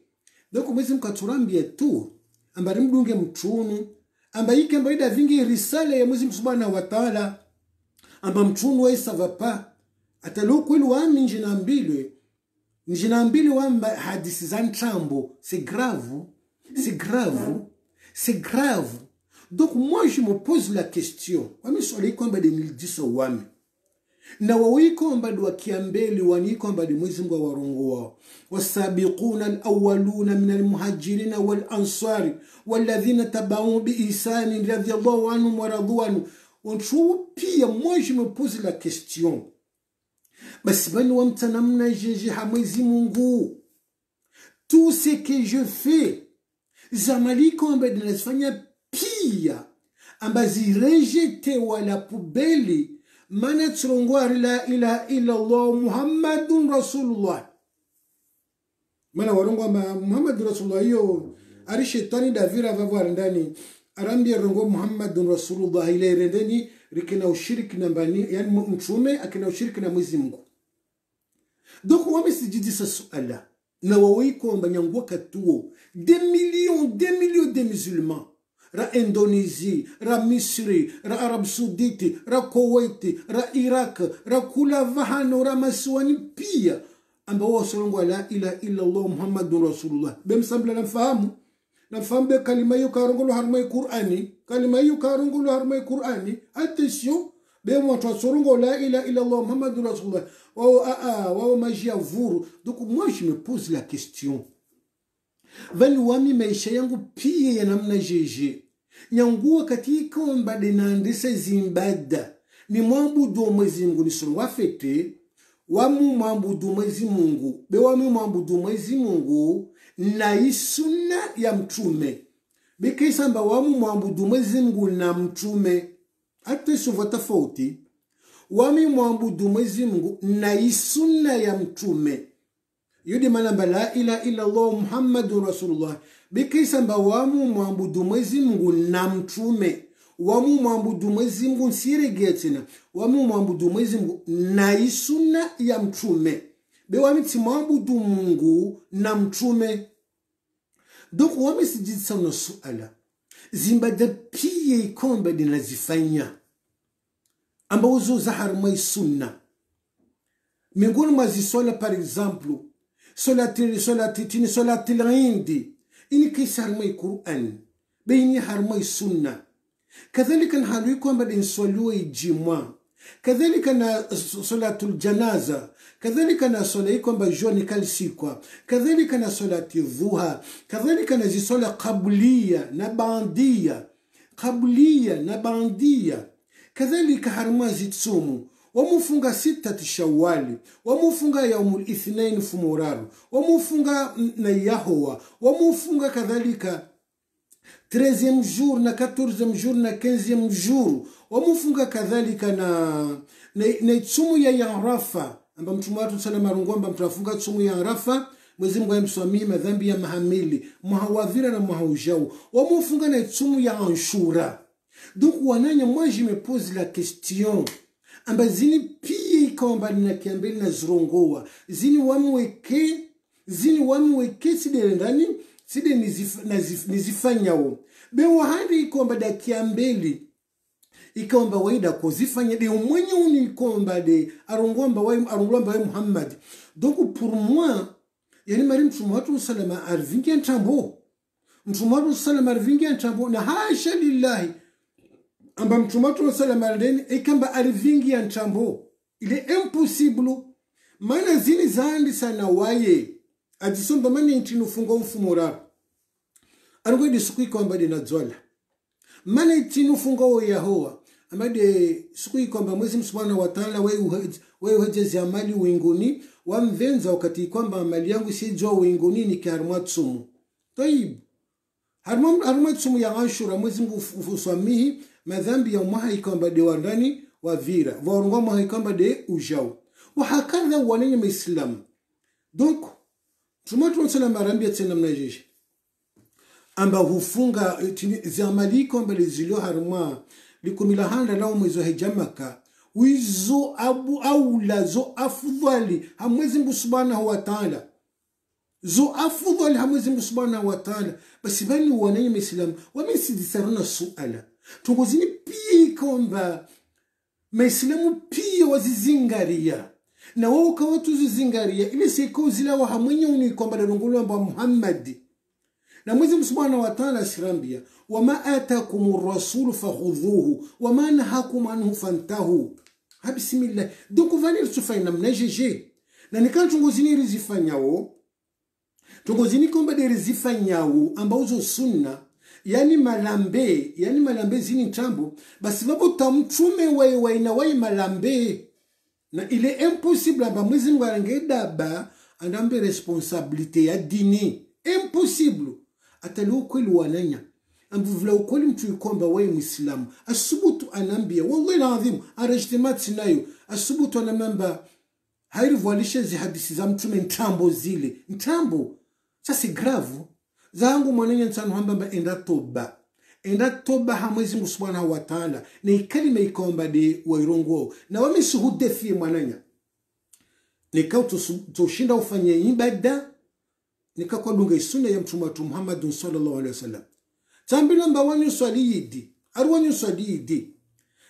Donc mwezi mkaturambia tu ambari mdunge mtunu amba yike amba ida vingi risale ya mwezi subhanahu wa ta'ala amba mtunu waye sava pa. Atalokweli wami njina mbili njina mbili wamba hadisi za ntrambo. C'est grave c'est grave c'est grave donc moi je me pose la question. Wami swali kwamba de nilidisa wami. Na wawikomba di wakiambeli wanikomba di mwezi mwa warongo wao wasabiquna alawaluna min almuhajirina walansari walladhina tabauu biisanin radiallahu anhum waradhu anhu. Ontuwo pia moi je me pose la question. Basi bani wamtanamna jeje ha mwezi mungu? Tout ce que je fais zamali kwamba dinazifanya pia amba zirejete wala pubeli mana tsirongwari la ilaha illallah muhammadun rasulullah. Mana warongwa ma muhammadun rasulullah iyo ari shetani davira vavo ari ndani arambia rongo muhammadun rasulullah ile rendeni rikina ushiriki na mbani yani mtume akina ushiriki na mwezi mungu. Donc wamesijidisa suala na waweikomba nyangwa katuo des millions des millions de musulmans ra indonésie ra misri ra arab saudite ra kuwaiti ra iraq ra kula vahano ra masiwani pia ambao wasolongwa la ilaha illallah muhammadun rasulullah. Bemsambla namfahamu. Nafahamu be kalima hiyo karongolo harmai qur'ani. Kalima hiyo karongolo harmai qur'ani. Attention be watu wasorongo la ilaha illallah muhammadun rasulullah. Wao aa wao majia vuru. Donc moi je me pose la question. Vali wami maisha yangu pia ya namna jeje nyanguwa katika mbade naandisa zimbada. Ni mwabudu wa mwezi mungu nisoro wafete wamu mwabudu mwezi mungu. Be wami mwabudu mwezi mungu na isuna ya mtume. Bikaisamba wamu mwabudu mwezi mungu na mtume. Hata isova tofauti wami mwabudu mwezi mungu na isuna ya mtume yudi manamba la ila ila allah muhammadun rasulullah. Bikaisamba wamu mwabudu mwezi mungu na mtume. Wamu mwabudu mwezi mungu nsiregea tena wamu mwabudu mwezi mungu na isuna ya mtume. Be wamiti mwabudu mungu na mtume. Donc wamesijitsa na suala. Zimbada pia ikomba dinazifanya ambazo za harmai sunna miongoni mwa ziswala par exemple solati solatitini tini solati lindi ini kisa harmai quran. Beini harmai sunna. Kadhalika nhalu kwamba dinswaliwa ijimwa kadhalika na salatul janaza. Kadhalika na sola hii kwamba jua ni kadhalika na solati dhuha. Kadhalika na zisola kabulia na bandia. Kabulia na bandia. Kadhalika harima zitsumu wamufunga sitati shawali wamufunga yaumul ithnain fumuraru wamufunga na yahowa wamufunga kadhalika. 13e jour na 14e jour na 15e jour wamufunga kadhalika na na, tsumu ya yarafa amba mtume watu sana marungu amba mtafunga tsumu ya yarafa mwezi mungu ayemswamii madhambi ya mahamili mwahawadhira na mwahaujau. Wamufunga na tsumu ya anshura. Donc wananya moi je me pose la question amba zini pia ikawa mbali na kiambeli na zirongoa zini wamweke zini wamweke sidere ndani side nizifanyawo bewahandi ikomba da kiambeli ikomba waida kozifanya de. Umwenye uni ikomba de arongomba wa arongomba wa Muhammad. Donc pour moi yani mari mtume watu salama arvingi ntambo. Mtume watu salama arvingi ntambo. Na hasha lillahi amba mtume watu salama ardeni ikamba ya ntambo ile impossible mana zini zandi sana waye ajisomba mani ntinufunga mfumura arongodi siku ikomba de nadzwala mana itinufunga wo yahowa amade siku ikwamba mwezi subhanahu wa ta'ala wewe hujezi amali winguni wamvenza wakati kwamba amali yangu sijua winguni ni karma tsumu Taibu. harma tsumu ya anshura mwezi mungu ufuswamihi madhambi ya mwaha ikamba de wandani wa vira. Vaorongwa mwaha ikamba de ujao wahakadha wanenye maislamu donc tuma tumatu salama arambia tena mnajeshi amba hufunga zamali amba lizilio harma likumila handa lao mwezo hejamaka wizo abu aula zo afdhali hamwezi mbu subhanahu wa ta'ala. Zo afdhali hamwezi mbu subhanahu wa ta'ala. Basi bani wananye maislamu wamesidisarana suala tungozini pia ikomba maislamu pia wazizingaria. Na wao kawa tuzizingaria ile siku zilawa hamwenye uni kwamba dalongolo amba muhammadi na mwezi subhanahu wa ta'ala asirambia wama atakum rasulu fakhudhuhu wama nahakum anhu fantahu. Ha bisimillahi donc vanir tufaina mnajeje na nikana tungozini rizifanyawo? Tungozini komba de rizifanyawo ambauzo sunna yani malambe yani malambe zini ntambo basi babo tamtume wai na wai malambe. Na ile impossible amba mwezi mungu daba andambe responsabilité ya dini. Impossible. Atali ukweli wananya. Ambuvula ukweli mtu ikomba wai mwislamu. Asubutu anambia wallahi ladhim arejtimati nayo. Asubutu anamamba hairivwalishe zihadisi za mtume ntambo zile. Ntambo. Sasi gravu zangu mwanenye nsanu hambamba enda toba. Enda toba ha mwezi mungu subhanahu wa taala na ikalima ikomba de wairongo na wamisuhudefie mwananya nikau tushinda ufanye ibada. Nikakwadunga isuna ya mtume matu muhammadun sallallahu alaihi wasallam. Tambila mba wanyu swali yidi. Aru wanyu swali yidi.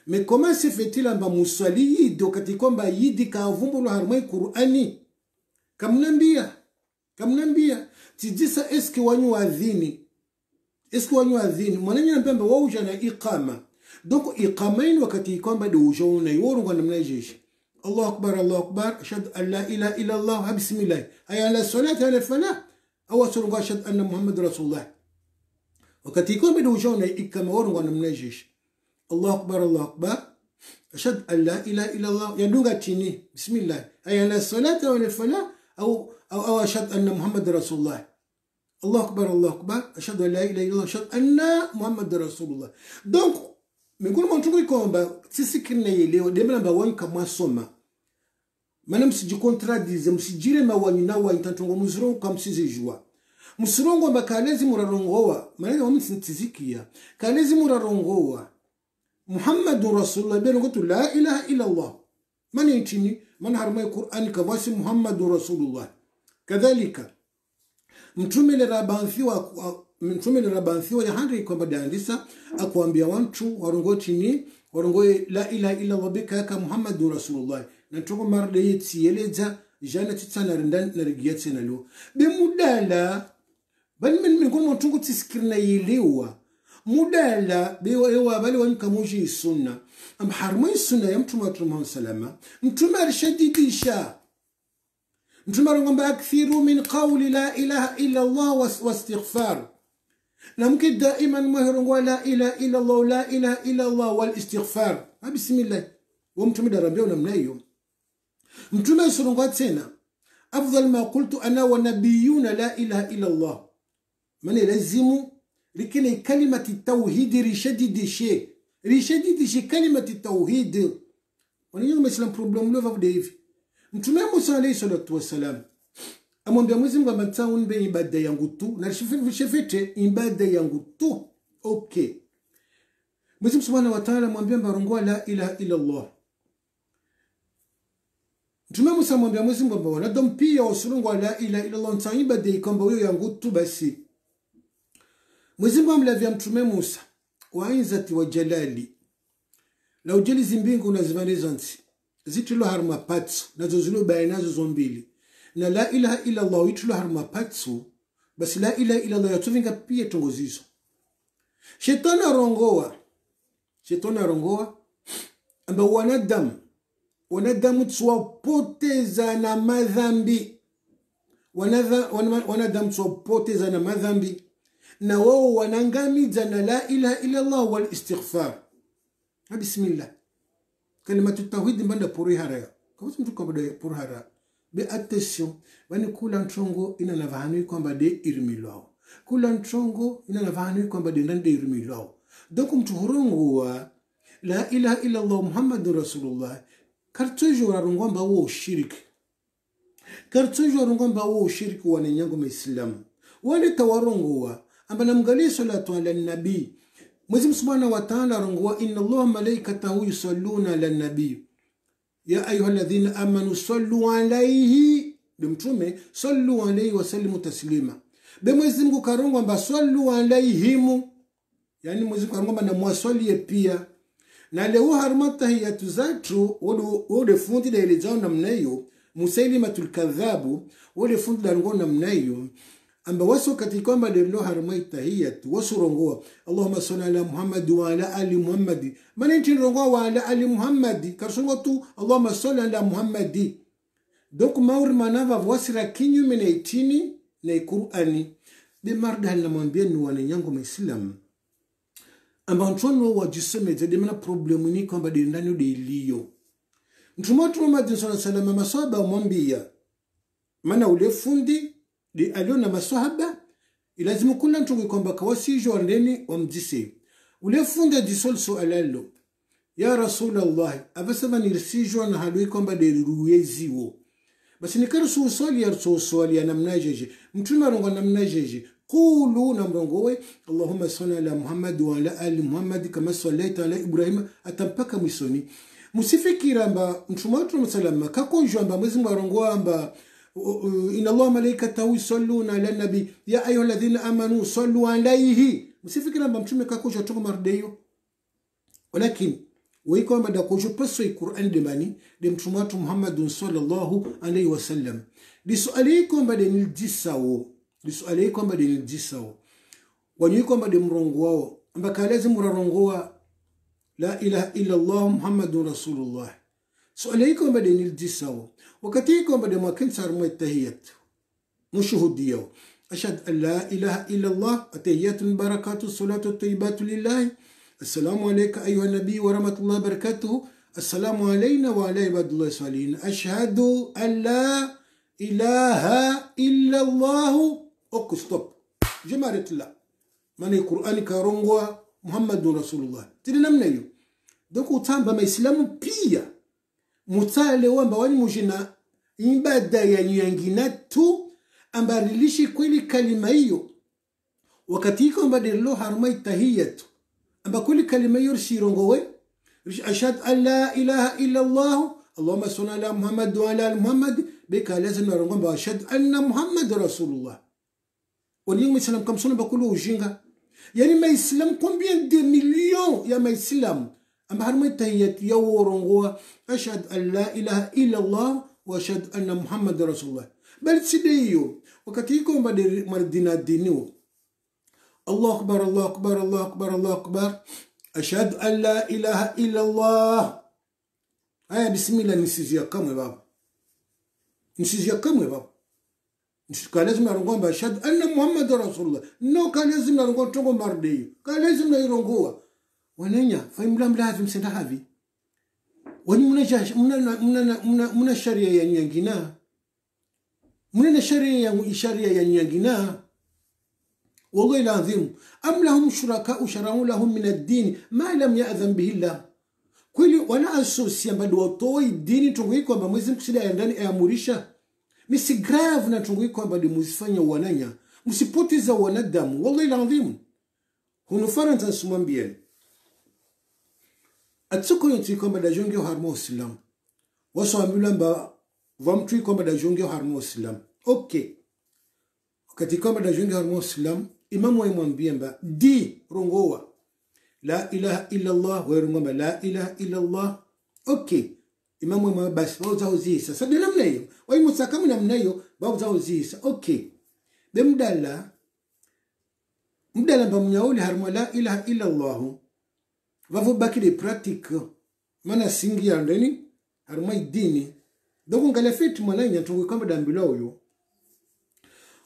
Mekoma sifetila mba muswali yidi wakati kwamba yidi kavumbulwa harmai qur'ani kamnambia kamnambia tijisa eske wanyu wadhini eske wanyu wadhini mwananya mpemba wauja na iqama donc iqamain wakati kwamba de ujona yorungwa namna jeshi الله أكبر الله أكبر أشهد أن لا إله إلا الله بسم الله أي على الصلاة على الفلاح أو أسرق أشهد أن محمد رسول الله wakati iko bado ujaona ikamaoro wanamnajish Allah akbar Allah akbar ashhadu an la ilaha illa Allah yadunga chini bismillah aya la salata wala fala au au au ashhadu الله. muhammad rasulullah allahu akbar allahu akbar ashhadu an la ilaha illallah ashhadu anna muhammadan rasulullah donc miongoni mwa ntungu ikomba sisi kirinaelewa demba wanka mwasoma mana msijikontradize msijire mawanyu na wanyu tantongo muzirongo kwa msizijua musirongo mba kalezi murarongowa. Mana wami sintizikia kalezi murarongowa. Muhammadun rasulullah berongo tu la ilaha illa allah. Man yintini man harmai qur'ani kavasi muhammadun rasulullah kadhalika mtume lerabanfiwa mtume lerabanfiwa yahandri kwamba dandisa akuambia wantu warongoti ni warongo la ila allah bika muhammadun rasulullah. Na tuko marde yetsiyeleza jana titsana narinda narigiyatse nalo be mudala bali men men kono tungu tiskirna yiliwa. Mudala biwa ewa bali wani kamuji sunna. Am harmo sunna ya mtume wa salama. Mtume alishadidisha mtume alingomba akthiru min qawli la ilaha illa allah wastighfar na mke daiman mwahirongo la ilaha illa allah la ilaha illa allah wal istighfar bismillah wa mtume darambia namna hiyo mtume surunga tena afdal ma qultu ana wa nabiyuna la ilaha illa allah man lazimu likini kalimati tauhid rishadidishe rishadidishe kalimati tauhid wanajua mesela problem lo vavude hivi mtume Musa alayhi salatu wassalam amwambia Mwenyezi Mungu amata unbe ibada yangu tu na shefete ibada yangu tu. Okay. Mwenyezi Mungu Subhanahu wa Ta'ala amwambia barongoa la ilaha illa Allah Mtume Musa amwambia Mwenyezi Mungu kwamba wanadamu pia wasulungwa la ilaha illa Allah nta ibada kwamba huyo yangu tu basi. Mwenyezi Mungu amlavia Mtume Musa wa inzati wa jalali. Na ujeli zimbingu na nsi zitulo harma patsu nazo zilo nazo zombili. Na la ilaha illa Allah itulo harma patsu basi la ilaha illa Allah yatuvinga pia tongozizo. Shetani arongoa shetani arongoa amba wanadamu wanadamu twapoteza na madhambi. Wanadamu twapoteza na madhambi. Na wao wanangamiza na la ilaha illa Allah wal bismillah kalimatu tawhid mbanda puri hara kawasi mtu kwamba puri hara be attention bani kula ntongo ina na vahanu kwamba de irmilao kula ntongo ina na vahanu kwamba de ndande irmilao donc mtu horongo wa la ilaha illa Allah muhammadur rasulullah kartojo rarungomba wo ushiriki kartojo rarungomba wo ushiriki wa nenyango maislamu. Wale tawarongowa amba namgalie salatu ala nabii mwezi subhanahu wa ta'ala rongowa inna allaha malaikatahu yusalluna ala nabii ya ayuha alladhina amanu sallu alayhi. Bimtume sallu alayhi wa sallimu taslima. Be mwezi Mungu karongwa amba sallu alayhimu yani mwezi Mungu karongwa na mwaswalie pia. Na leo harma tahiyatu zatu wodo fundi da ile jao namna hiyo musailima tulkadhabu wodo fundi da ngona namna hiyo amba wasu kati kwamba leo harma wasu wasurongoa Allahumma salli ala Muhammad wa ala ali Muhammad. Maana nchi rongoa wa ala ali Muhammad. Karsongo tu Allahumma salli ala Muhammad. Donc maur manava wasira kinyume na itini na Qur'ani bi marda na mwambia ni wananyango maislamu amba ntwano wajisemeze de mana problemu ni kwamba de ndani de iliyo mtume tu Muhammad sallallahu alaihi wasallam masaba mwambia mana ule fundi li alio na maswahaba ilazimu kuna ntungi kwamba kawasijo ule funda jisol disolso alalo. Ya rasul rasulallah avasava nirisijwa na halwi kwamba wo basi nikarusu uswali ya rusu uswali ya namna jeje. Mtu narongo namna jeje. Kulu na mrongo we allahumma sona ala muhammad wa ala ali muhammad kama sallaita ala ibrahim atampaka mwisoni musifikira mba mtu mtume wetu msalama kakonjwa mba mwezi wa mba inna allaha malaikatahu yusalluna ala nabi. Ya ayuha alladhina amanu sallu alayhi. Msifikiri kwamba mtume kakosha toka mardeyo walakin wiko amba da kojo paso iqur'an de mtume watu muhammadun sallallahu alayhi wasallam lisuali ko amba de niljisawo lisuali kwamba de niljisawo wanyui kwamba de mrongo wao. Ambaka lazima urarongoa la ilaha illa allah muhammadun rasulullah. Suali kwamba de niljisawo وكثير بدل ما كنت صار ما التهيات مشهود ديو أشهد أن لا إله إلا الله. التهيات البركات الصلاة الطيبات لله. السلام عليك أيها النبي ورحمة الله وبركاته. السلام علينا وعلى عباد الله الصالحين. أشهد أن لا إله إلا الله. أوكي ستوب. جماعة الله. من القرآن كارونغوا. محمد رسول الله. تلنمنا يو دونك وتام بما إسلام بيا. متالي وان بواني مجنا ibada yanyu yangina tu ambarilishi kweli kalima hiyo wakati iko amba dello harma tahiyatu amba kweli kalima hiyo rishirongowe ashhadu an la ilaha illa allah اللهم صل على محمد وعلى ال محمد بك لازم نرغب واشهد ان محمد رسول الله وليوم السلام كم سنه بقولوا وجينغا يعني ما يسلم combien de millions يا ما يسلم اما هرمي تهيت يورونغوا اشهد ان لا اله الا wa ashhadu anna muhammadan rasulullah. Bali si hiyo wakati iko madinadiniwa allahu akbar allahu akbar allahu akbar allahu akbar. Ashhadu an la ilaha illa allah haya bismillah nisizia kamwe baba nisizia kamwe baba kalazima arongoa mba ashhadu anna muhammadan rasulullah. No kalazima arongoa tongo mardeyo kalazima irongoa wanenya faimlamlavi msendahavi wani muna sharia ya nyangina muna sharia ya sharia ya nyangina والله العظيم أم لهم شركاء شرعوا لهم من الدين ما لم يأذن به الله kweli wana asosi ambado watoi dini tungui kwamba mwezi mkusida ya ndani ayamurisha misi grave na tungui kwamba di muzifanya wananya msipoteza wanadamu wallahi ladhim hunufara ntansumwambieni atsiko yontui kwamba dajonge harma usilamu waswambila mba vamtui kwamba dajonge harma usilamu okay wakati kwamba dajonge harma usilamu imamu waimwambie mba di rongowa. La ilaha illa allah wairungoma la ilaha illa allah okay imamu mwa basi bauzahuzisa sadi namna hiyo. Waimusakamu namna hiyo bauzahuzisa okay bemdala mdala mbamnyauli harimo la ilaha illa allah vavo bakile pratique. Mana singi ya ndeni harimo idini donc ngala fiti mwananya tungu kamba dambila uyo.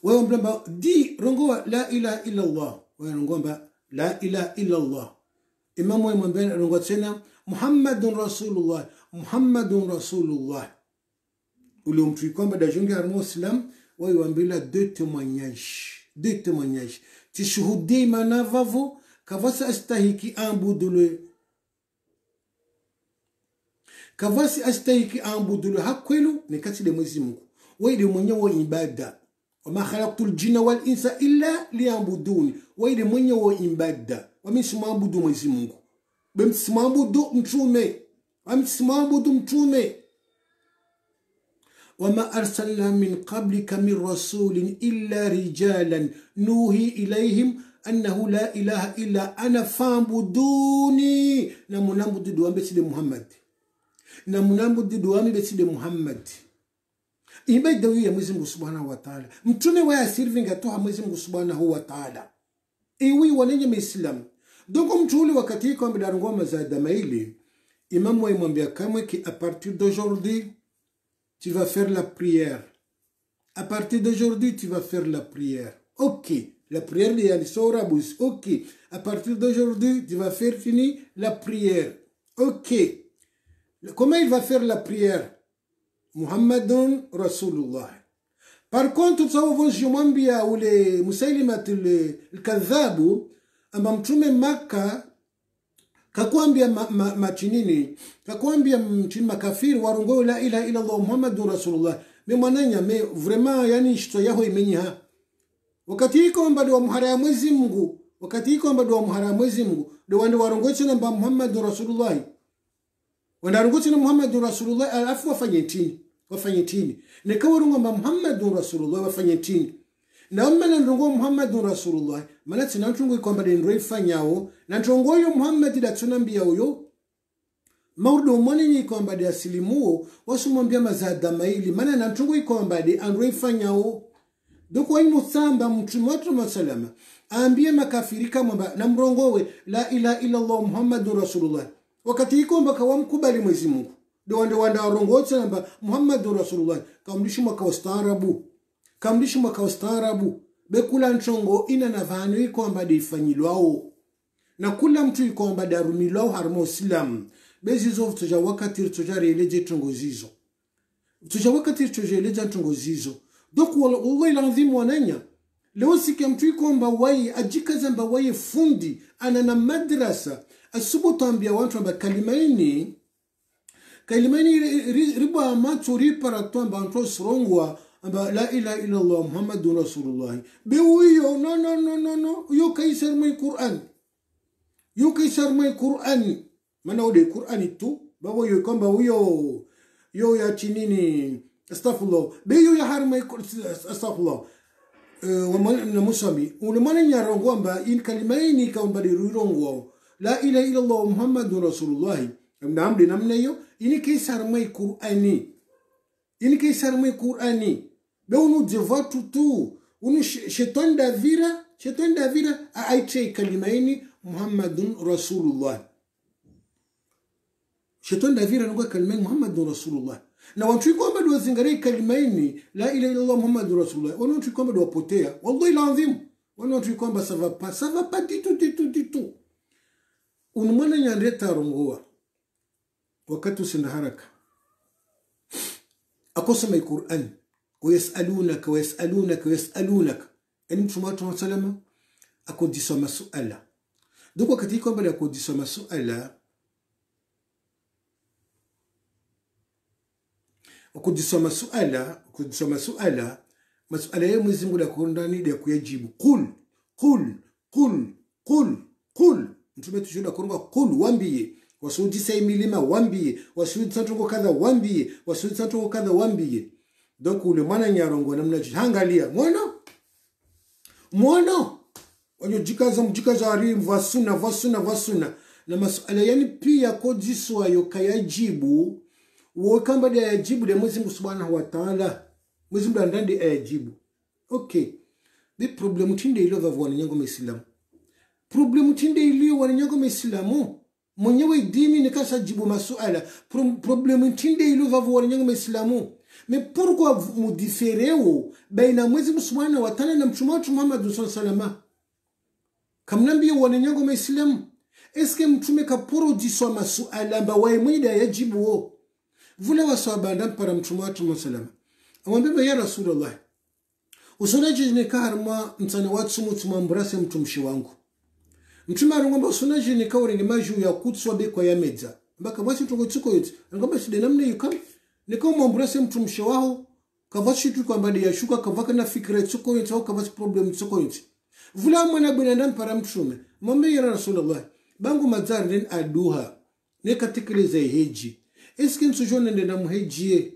Wewe mblamba di rongowa la ilaha illa allah. Wairungomba la ilaha illa allah. Imamu wewe mwambeni alikuwa tena muhammadun rasulullah muhammadun rasulullah. Ule mtu kwamba dajungi harmo islam waiwambila deux témoignages deux témoignages tishuhudie manavavo vavo kavasi astahiki ambudulwe kavasi astahiki ambudulwe hakwelu ni mwezi mungu. Waide mwenye wa ibada wama khalaktu ljina walinsa illa liambuduni waide mwenye wa ibada wamisimwabudu mwezi mungu. Bemsimwabudu mtume. Wamsimwabudu mtume. Wama arsalna min qablika min rasulin illa rijalan. Nuhi ilaihim annahu la ilaha illa ana fambuduni na munambudu duwami beside muhammad na munambudu duwami beside muhammad ibaida ya mwezi mungu subhanahu wa taala mtume waya sirvinga toha mwezi mungu subhanahu wa taala iwi wanenye maislamu donc mtu ule wakati iko ambidarungoma za damaili imamu waimwambia kamwe ki à partir d'aujourd'hui tu vas faire la prière. À partir d'aujourd'hui tu vas faire la prière. Ok la prière de Yannisorabus ok. À partir d'aujourd'hui tu vas faire fini la prière. Ok. Comment il va faire la prière? Muhammadun rasulullah. Par contre tsawovonjimwambia ule musailimat lkadhabu amba mtume maka kakwambia machinini ma, ma kakwambia mchini makafiri warongoyo la ilaha illa allah muhammadun rasulullah. Me mwananya me vraiment yani shito yaho imenyiha wakati iko mbadi wa muhara ya mwezi mungu wakati iko mbadi wa muhara ya mwezi mungu duwa ndi warongoyo na mba muhammadun rasulullah wanda na tena muhammadun rasulullah alafu wafanye tini wafanye tini. Nekawarongo mba muhammadun rasulullah wafanye tini. Naomba nandongo muhammadun rasulullah mana tsina ntungu ikwamba dendro ifanyawo nantongo yo muhammadi datsonambia uyo maudo mwanenye ikwamba de wasu wasumwambia mazada maili mana nantungu ikwamba de andro ifanyawo doko waimutsamba mtume watu masalama aambie makafiri kamwamba namrongowe la ilaha ila allah muhammadun rasulullah. Wakati ikomba kawamkubali mwezi mungu. Dowande wanda mba, muhammadun rasulullah. Kamdishi mwaka wastaarabu kamdishi mwaka ustaarabu bekula nchongo ina na vanu mba deifanyilwawo na kula mtu ikwamba darumilwawo harimo usilamu bezizo vtuja wakati rtuja reeleje tongo zizo. Vtuja wakati rtuja reeleje tongo zizo donc wallahi wananya leo sikia mtu ikomba waye ajikaza mba waye fundi anana madrasa. Asubutambia watu amba kalimaini kalimaini riba amatu ripara twamba anto srongwa amba la ilaha illa allah muhammadun rasulullahi be no no no no no yo kaisar mai qur'an yo kaisar mai qur'an mana ode qur'ani tu babo yo kwamba uyo yo? Ya chinini Beyo be yo ya har mai astaghfirullah na musami ulimana nyarongo amba in kalimaini kaumba rirongwa la ila ila allah muhammadun rasulullah namde namna yo ini kei sarmai qur'ani. Ini kei sarmai qur'ani. Be unu jivatu tu. Unu shetan davira shetan davira aiche kalimaini muhammadun rasulullah shetan davira nukwa kalimaini muhammadun rasulullah na watu kwamba duwazingare kalimaini la ilaha illallah muhammadu rasulullah. Wana watu kwamba duwapotea wallahi lazim wana watu kwamba ça va pas ça va pas du tout du tout du tout. Unumwana nyandeta rongoa wakati usenda haraka akosema iqur'an wayasalunaka wayasalunaka wayasalunaka. Yani mtume watu salama akodiswa masuala donc wakati kwamba ya kodiswa masuala akudiswa suala ukujisoma suala masuala ya Mwenyezi Mungu yakundani ya kuyajibu. Qul qul qul qul qul mtume tushuda kurunga qul wambie wasuudi sai milima wambie wasuudi santungo kadha wambie wasuudi santungo kadha wambie donc ule mwana nyarongo namna hangalia. Mwana mwana wanyo jikaza mjikaza arim vasuna vasuna vasuna. Na masuala yani pia kodiswa yo kayajibu wo kamba da yajibu de mwezi Mungu Subhanahu wa Ta'ala. Mwezi Mungu andandi ayajibu okay bi problemu tinde ilo vavu wananyango maisilamu mesilamu problem tinde iliyo wananyango maisilamu mwenyewe dini ni kasa jibu masuala. Problemu tinde ilo vavu wananyango maisilamu mais pourquoi mu difereo baina mwezi Mungu Subhanahu wa Ta'ala na mtume wetu Muhammad sallallahu salama kamnambia wananyango maisilamu eske mtume kaporodiswa masuala amba wae mwida yajibu wo vule waswahaba ndampara mtume watu musalama amwambia ya rasulullah. Usonaje ne karma mtsana watu mutu mambrase mtumshi wangu. Mtume arongomba usonaje ne kawre ne maju ya kutswa be kwa yamedza mbaka basi tuko tuko yote ngomba side namne yukam ne kama mambrase mtumshi wao kavashi tu kwamba ya shuka kavaka na fikra tuko yote au kavashi problem tuko yote vula mwana bwana ndampara mtume mwambie ya rasulullah bangu mazar den aduha nekatekeleza heji eske msujone ndenda muhejie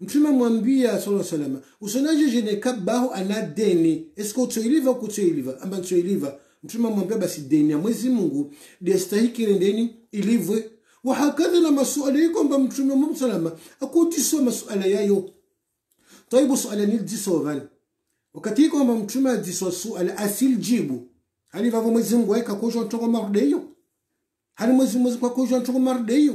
mtume mwambia sala salama usonaje jene kabaho ana deni eske utoiliva kutoiliva amba ntoiliva mtume mwambia basi deni ya mwezi mungu destahiki ndeni ilivwe wahakadha na masuala yiko amba mtume mwambia salama akutiswa masuala yayo taibu suala nildiso vani wakati yiko amba mtume adiswa suala asiljibu hali mwezi mungu waika kujwa ntoko mardeyo hali mwezi mwezi kwa kujwa ntoko mardeyo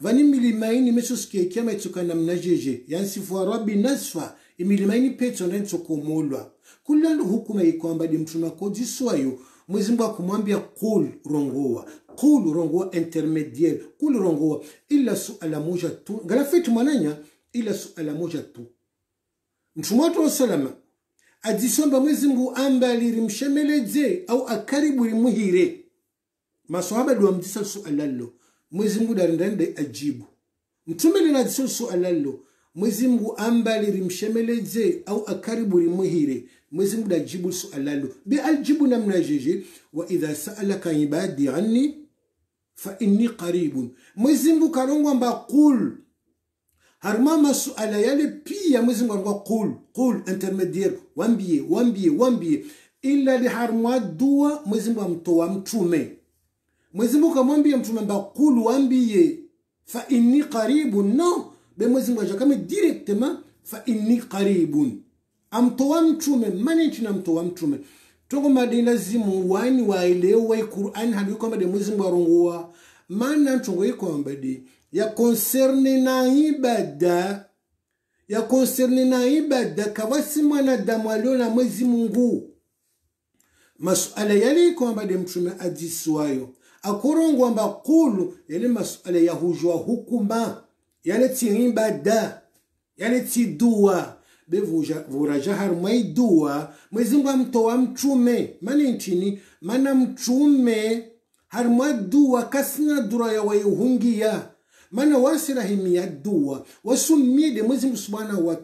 vani milimaini mesosikia ikiama itsukana mnajeje? Yansifu rabi nasfa imilimaini petso ndentsokomolwa kulando hukuma ikwamba dimtuna kodiswayo mwezi mbwa akumwambia kul rongowa kul rongowa intermediaire kul rongowa ila suala moja tu ngalafeti mwananya ila suala moja tu. Mtume watu wasalama adzisomba mwezi mungu ambali rimshemeledze au akaribu rimuhire maswahaba duwamdisa suala lo mwezi mungu darindande ajibu mtume linadzisol suala lo mwezi mungu ambali rimshemeledze au akaribu rimuhire mwezi mungu dajibu suala lo bi aljibu namna jeje wa idha sa'alaka ibadi anni fa inni qaribun mwezi mungu karongwa mba qul harma masuala yale pia mwezi mungu arongwa qul qul intermediaire wambie wambie wambie illa li harmwa dua mwezi mungu amtoa mtume mwezi mungu kamwambia mtume mba qul wambie fa inni qaribun. No be mwezi mungu ajakame directement fa inni qaribun. Amtoa mtume mani na mtoa mtume? Tongo madi zimu wani waelewa Qur'an hadi kwamba de mwezi mwarungua maana ntongo iko de ya concerne na ibada ya concerne na ibada kawasi mwanadamu alio na mwezi Mungu. Masuala yale iko de mtume ajiswayo akorongwa mba kulu yale masuala ya hujwa hukuma yale ti ibada yale ti dua be vuraja har mwai dua mwezi Mungu amtoa mtume mani nchini mana mtume har mwa dua kasina dura ya wayuhungia mana wasirahimia dua wasumide mwezingu subhanahu wa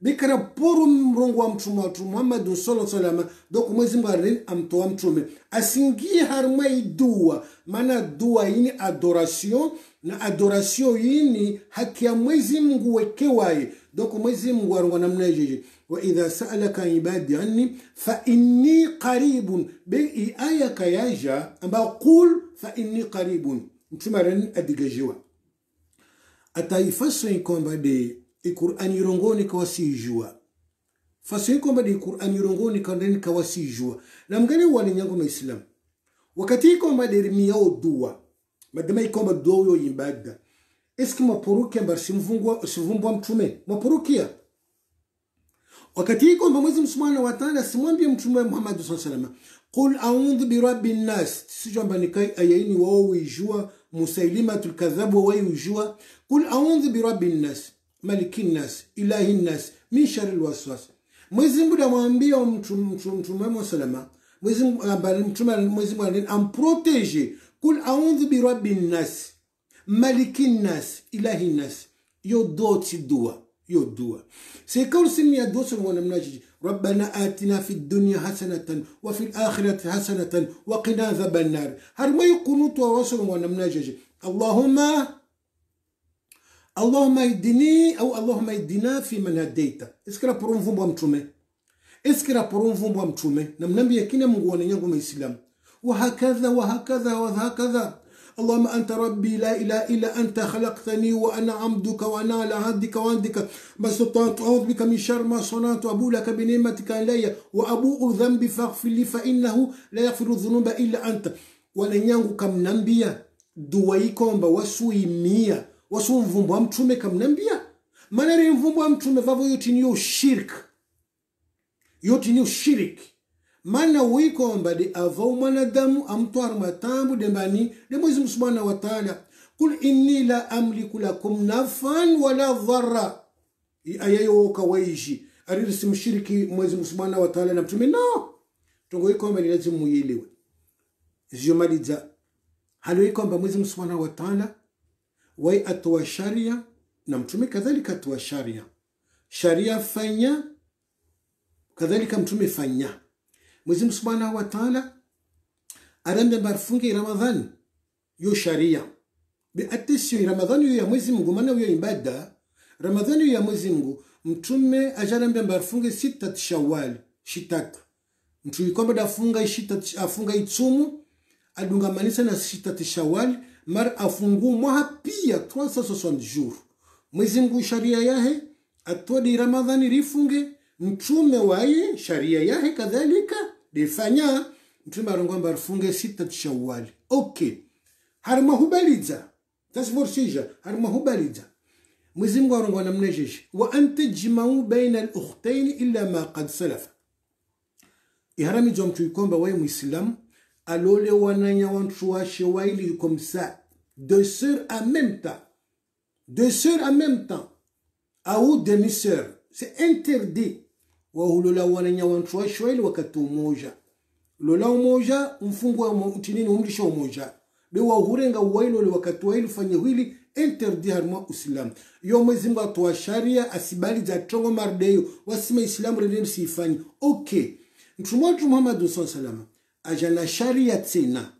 bikara poru mrongo wa mtume watu Muhammad sallallahu alaihi wasallam dok mwezi mbarin amtoa mtume. Asingie har idua dua mana dua ini adoration na adoration yini haki ya mwezi Mungu wekewaye dok mwezi Mungu arongo namna hiyo wa idha sa'alaka ibadi anni fa inni qaribun. Bi ayaka kayaja amba qul fa inni qaribun. Mtumaran adigajiwa ataifaso ikomba de iqur'an yirongoni kwa sijua faso ikomba de iqur'an irongoni kwa ndani kwa sijua na mgani wale nyango maislam wakati ikomba mbadi rimiyao dua. Madama ikomba dua yo ibada. Eski mwaporukia mbar sivumbwa mtume. Mwaporukia wakati kwamba mwezi msumana wa simwambie mtume Muhammad sallallahu alaihi wasallam qul a'udhu bi rabbin nas. Sijamba nikai ayaini wao wijua musailimatul kadhab wa wijua qul malikin nas ilahin nas min sharri alwaswas mwezi mbuda mwambie mtume mtume sallallahu mwezi mtume mwezi mwalimu amprotege qul a'udhu bi rabbin nas malikin nas ilahi nas yo doti dua yo dua. Sai kawai sun ya dosa wannan naji rabbana atina fi dunya hasanatan wa fi akhirati hasanatan wa qina adhaban nar. Har mai kunutu wa wasu wannan naji allahumma allahumma idini au allahumma idina fi man hadaita iskira por mvumbo mtume iskira por mvumbo mtume na mnambia kina mungu wananyangu muislam wa hakadha wa hakadha wa hakadha اللهم أنت ربي لا إله إلا أنت خلقتني وأنا عبدك وأنا على عهدك وعهدك ما استطعت أعوذ بك من شر ما صنعت وأبو لك بنعمتك علي وأبوء ذنبي فاغفر لي فإنه لا يغفر الذنوب إلا أنت ولن yangu kamnambia dua ikomba wasuimia wasu mvumbo wa mtume kamnambia maana ri mvumbo wa mtume vavo yoti niyo shirk. Yoti niyo shiriki mana wikomba de avau mwanadamu amtwara matambu dembani de mwezi subhanahu wa ta'ala. Kul inni la amliku lakum nafan wala dharra. Ayayo waishi. Ariri simshiriki mwezi subhanahu wa ta'ala na mtume. No! Tongo ikomba lazima muelewe zio maliza halo ikomba mwezi subhanahu wa ta'ala wai atoa sharia na mtume kadhalika atoa sharia. Sharia fanya kadhalika mtume fanya. Mwezi Subhanahu wa Ta'ala arambe barfunge Ramadhani yo sharia. Bi attention Ramadhani yo ya mwezi Mungu maana yo ibada. Ramadhani yo ya mwezi Mungu mtume ajarambe barfunge sita Shawwal shitatu mtu ikomba dafunga shita afunga itsumu adunga manisa na sita Shawwal mar afungu mwa pia 360 jours mwezi Mungu sharia yahe atodi Ramadhani rifunge mtume waye sharia yahe kadhalika defanya mtume arongwamba rifunge sita shawali okay. Harima hubaliza tasvorsija harima hubaliza mwezi mngu arongwa namnejeje wa an jimau baina al-ukhtain illa ma qad salafa. Iharami mtu ikomba waye muislamu alole wananya wantu washe waili ça deux sœurs en même temps. Deux sœurs en même temps. Au demi-sœurs. C'est interdit. Wahulola wananya wantu wa shwaili wakati umoja lola umoja mfungu wa mtinini umrisha umoja be wahurenga wailole wakati waili fanye hili interdi harma usilam yo mwezi mungu atoa sharia asibali za tongo mardeyo wasima islamu rende msifanye okay mtume wetu muhammadu saa salama ajana sharia tena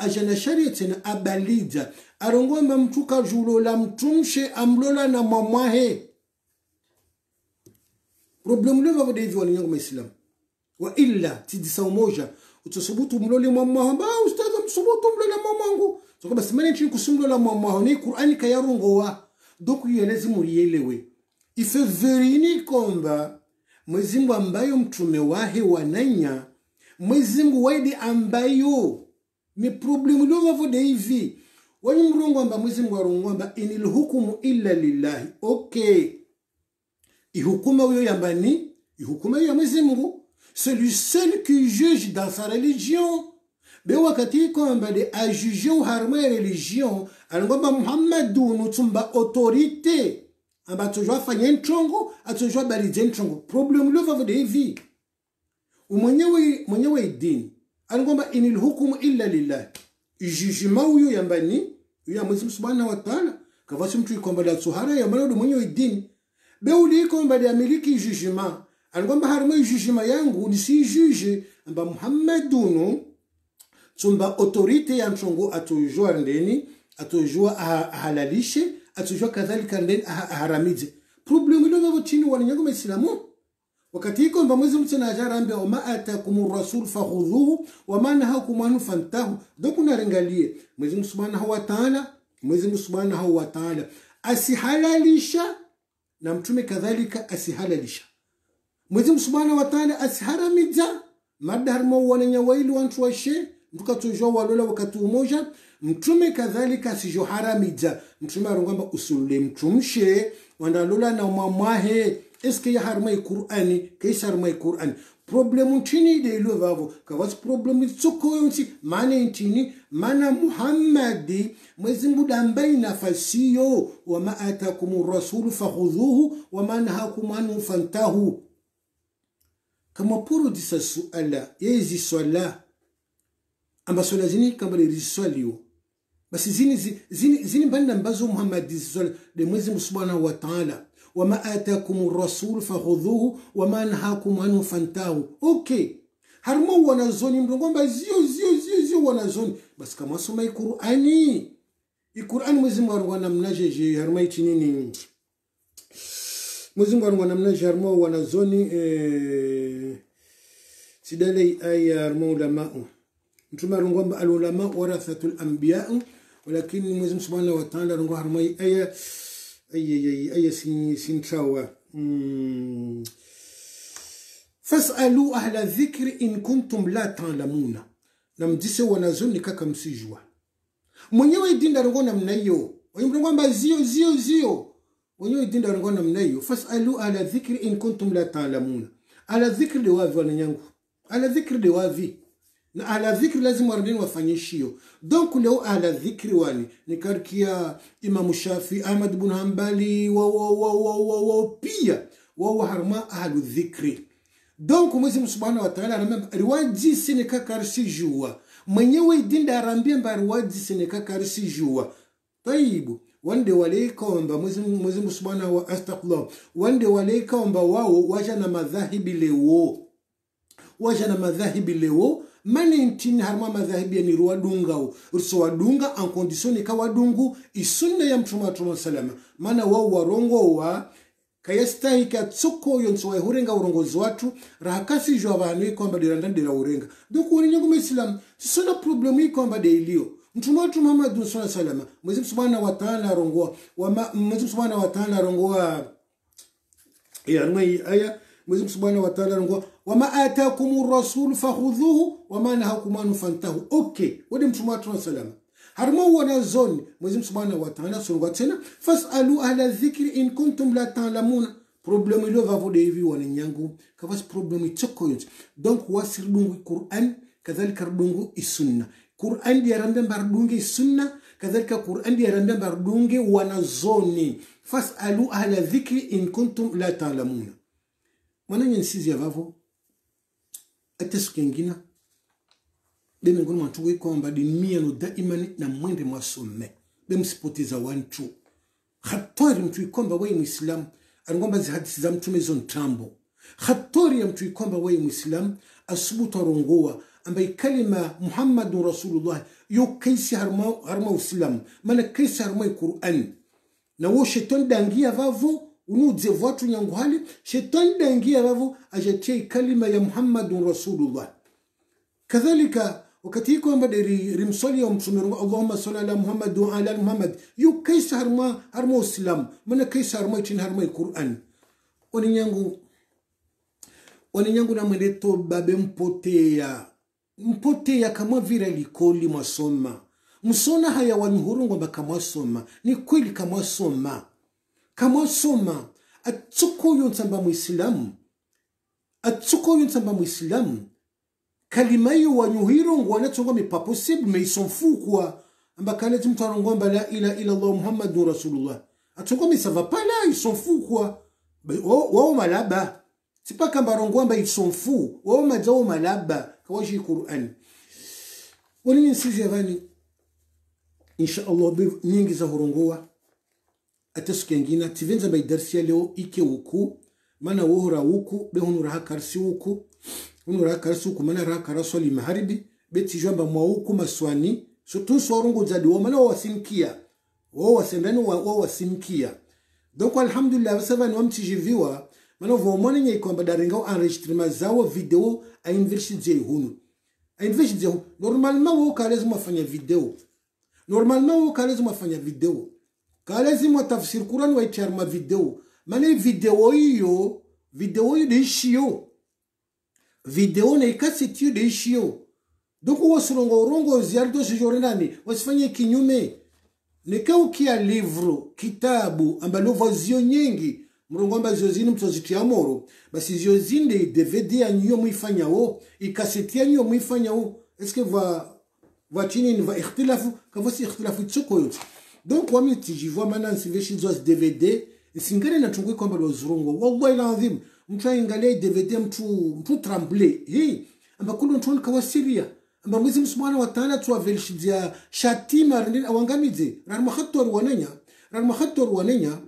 ajana sharia tena abalija arongomba mtu kajulola mtumshe amlola na mwamwahe. Problemu leo vavo hivi wananyangu maislamu wa illa tidisa umoja utasubutu mlole mwamwaha ba ustadha msubutu mlole mwamwangu. Soko basi mane nchini kusimlola mwamwaha ni qur'ani kayarungowa doku yelezi murielewe ife verini komba mwezimgu ambayo mtume wahe wananya mwezimgu waidi ambayo ni problemu liovavode hivi. Wani mrongo amba mwezimgu arongo amba inil hukumu illa lillahi. Okay ihukuma uyo yambani ihukuma uyo ya mwezimgu c'est lui seul qui juge dans sa religion. Be wakati kwamba de ajuge uharma ya religion alingomba muhammadu nutsumba autorite. Amba atojwa afanye ntongo atojwa baridze ntongo problem lo vavo de alingomba inil hukumu illa lillah. Jugement uyo yambani ya mwezi subhanahu wa ta'ala kavasi mtu ikomba la tsuhara ya mwana mwenyewe dini be uli ikomba de amiliki jugement alingomba harma jugement yangu nisi juge amba muhammadunu tsumba autorite ya ntongo atojua ndeni atojua ahalalishe atojua kadhalika ndeni aharamidze. Problemu ilo vavo chini wananyango maislamu wakati iko mba mwezi mtena ajarambia wama atakum rasul fakhudhuhu wama nahakum anhu fantahu. Do kuna rengalie mwezi subhanahu wa ta'ala mwezi subhanahu wa ta'ala. Asihalalisha na mtume kadhalika asihalalisha. Mwezi mungu subhanahu wa ta'ala asiharamidza mada harimo wananya wantu washe mtukatujwa walola wakati umoja. Mtume kadhalika asijoharamidza mtume arongwamba usulule mtumshe wandalola na mwamwahe eske ya harmai qur'ani? Kaisa harmai qur'ani? Problemu tini de lo vavo. Kawasi problemu tsokoyonsi mana ntini mana muhammadi mwezi mbuda ambaye nafasiyo wama atakum rasulu fakhudhuhu wama nahakum anhu fantahu. Kama puru disa suala yezi swala. Amba swala zini kamba liriswaliwa basi zini zini zini banda mbazo muhammadi ziswala de mwezi subhanahu wa ta'ala wama atakum rasul fakhudhuhu wama nahakum anhu fantahu. Okay. Harimo wanazoni mndongomba zio zio zio zio wanazoni basi kama soma ikurani. Iqur'ani mwezi mwarwa namna je harimo ichinini mwezi mwarwa namnaje harimo wanazoni eh sidalei aya harimo ulama mtume arongomba alulama warathatul anbiya walakini mwezi subhanahu wa ta'ala rongo harimo aya aya aya sintrawa mm. fasalu ahla dhikri in kuntum la ta'lamuna na mjise wanazoni kaka msijua mwenyewe dinda rongo namna hiyo wanyumrongomba zio zio zio wenyewe dinda rongo namna hiyo fasalu ahla dhikri in kuntum la ta'lamuna ala dhikri de wavi wananyangu ala dhikri de wavi na ala dhikri lazima warudini wafanyishio donc leo ala dhikri wani nikarkia imamu shafi ahmad bun hambali wao pia. Wao harma ahlu dhikri. Donc mwezi subhanahu wa ta'ala anambia riwaji sine kakarisi jua. Mwenyewe dinda arambia mba riwaji sine kakarisi jua. Taibu. Wande waleikaomba mwezi subhanahu wa astaghfirullah wande waleikaomba wao waja na madhahibi leo. Waja na madhahibi leo mani ntini harima madhahibi ya niru u. Urso wadunga en ka ni kawadungu isunna ya mtume wa salama. Mana wao warongo wa kayastahika tsoko yonso wa hurenga urongozi watu rahakasi jwa vanhu kwamba diranda dira urenga. Donc wani nyangu islam sisona problemu ikwamba de ilio mtume wetu Muhammad sallallahu alaihi wasallam mwezi subhanahu wa ta'ala arongoa mwezi subhanahu wa ta'ala arongoa ya aya mwezi subhanahu wa ta'ala ngo wama atakum rasul fakhudhuhu wama nahakum anhu fantahu. Okay wadi mtume wa sallam. Harmo wana zoni mwezi subhanahu wa ta'ala sunwa tena fasalu ahla dhikri in kuntum la ta'lamuna problem ilo vavo de hivi wana nyangu kavas problem choko yote. Donc wasir dungu qur'an kadhalika dungu isunna qur'an dia rambe bar dungu sunna kadhalika qur'an dia rambe bar dungu wana zoni. Fasalu ahla dhikri in kuntum la ta'lamuna nyensizi ya yavavo ate siku yengina be miongoni mwa wiko kwamba dinimiano daimani na mwende mwasome be msipoteza wantu hatori mtu ikomba wei muislamu anagomba zihadisi za mtume mezo ntambo hatari ya mtu ikomba wei muislamu asubutu arongoa ambaye kalima muhammadun rasulullah yo kaisi harma, harma uislamu. Mana kaisi harma qur'an. Na wo shetani dangia vavo unudze vatu nyangu hali shetani daingia vavo ajatia kalima ya muhammadun rasulullah. Kadhalika wakati hiko amba deri rimsoli ya mtume allahumma salli ala muhammad wa ala muhammad yu kaisa harma harma islam mana kaisa harma itin harma qur'an. Oni nyangu na namwende babe mpotea. Mpotea kama vira likoli mwasoma. Msona haya wanyuhurungwamba kamwasoma ni kweli kamwasoma kamwasoma atsukoyo ntsamba muislamu atsukoyo ntsamba muislamu kalima iyo wanyuhirongwa wanatsonga mais pas possible mais ils sont fous quoi amba kaneti mtu anongomba la ila ila allah muhammadun rasulullah. Atsonga fous quoi wao malaba c'est pas kamba rongwamba ils sont fous wao majao malaba kawashi qur'an. Wani nsizi yavani insha allah be nyingi za horongoa ate tivenza bai darsi ya leo ike wuku mana wohora wuku be hunu raha karsi wuku. Hunu raha karsi wuku mana raha karaswa li maharibi. Be tijamba mwa wuku maswani. So tu sorongo zadi wo mana wasimkia wo wawasimkia. Wo wasimkia donc alhamdulillah basava ni wamtijiviwa mana vo nye nyai kwamba darenga o enregistrement zawo video a university hunu a university hunu normalement wo kalezi mafanya video. Normalement wo kalezi mafanya video kalezi mwa tafsir kurani wa ichar ma video. Hiyo video hiyo deishio. Video na ikaseti hiyo deishio. Donc wasurongo urongo ziardo sijore nani? Wasifanye kinyume. Nikaukia livro kitabu ambalo vazio nyingi mrongo amba zio zini mtozitia moro. Basi zio zinde dvd yanyu muifanyao ikaseti yanyu muifanyao eske va va chini ni va ikhtilafu? Kavosi ikhtilafu tsuko yote donc wamitijivwa maana nsingeshinzwa dvd singane natungui kwamba lwa uzurungu wallahi lazim mtu aingalia dvd mtu mtu tramble hii amba kundu mtu nikawa siria amba mwizi msumana watana tuwavelishibzia shatima rindini awangamidze rani mahator wanenya. Rani mahator wanenya.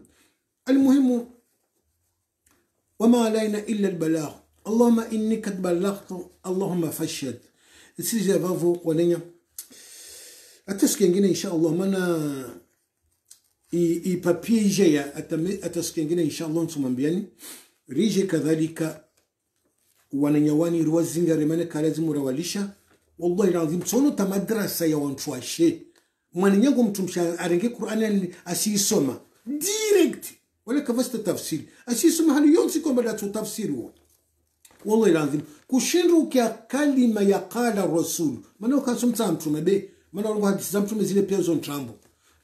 Almuhimu wama alaina illa albalagh allahuma inni kad balaghtu allahuma fashhad sija vavo wanenya. Atasikia ingine insha allah maana i papie ijeya atasikengine insha allah nsumambiani rije kadhalika wananyawani ruwazinga remane kalazi murawalisha wallahi lazim sono ta madrasa ya wantu ashe mwananyangu mtu msha arenge qur'ani asisoma direct. Wala kavasta tafsiri. Asisoma hali yonsi kwamba la tafsiri wa wallahi lazim kushindu kia kalima ya qala rasul. Maana ukasomta mtume be. Maana wangu hadithi za mtume zile pia zo ntrambo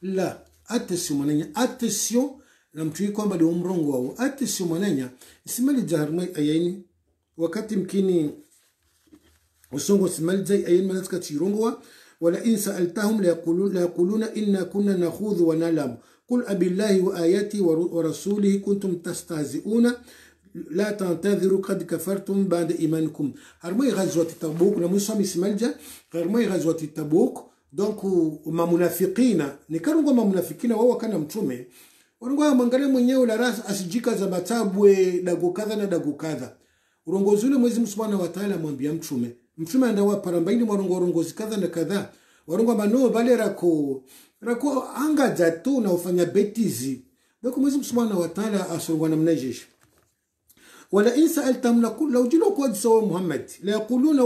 la attention mwananya attention na mtu hii kwamba ndio mrongo wao. Attention mwananya simali jaharmai ayaini wakati mkini usongo simali zai ayaini manatika tirongowa wala in sa'altahum la yaquluna la yaquluna inna kunna nakhudhu wa nalam qul abillahi wa ayati wa rasulihi kuntum tastahzi'una. La tantadhiru qad kafartum ba'da imanikum. Harmai ghazwat tabuk na musami simalja harmai ghazwat tabuk donc mamunafikina nikarungwa mamunafikina wao kana mtume urungwa mwangalie mwenyewe la ras asijika za matabwe dago kadha na dago kadha urongozi ule mwezi msubana wa ta'ala mwambia mtume. Mtume andawa parambaini mwarongo urongozi kadha na kadha. Warungwa mano bale rako rako anga tu na ufanya betizi. Donc mwezi msubana wa ta'ala asurungwa na mnajeshi. Wala in altamna kullu jilu kwa sawa muhammad. La yaquluna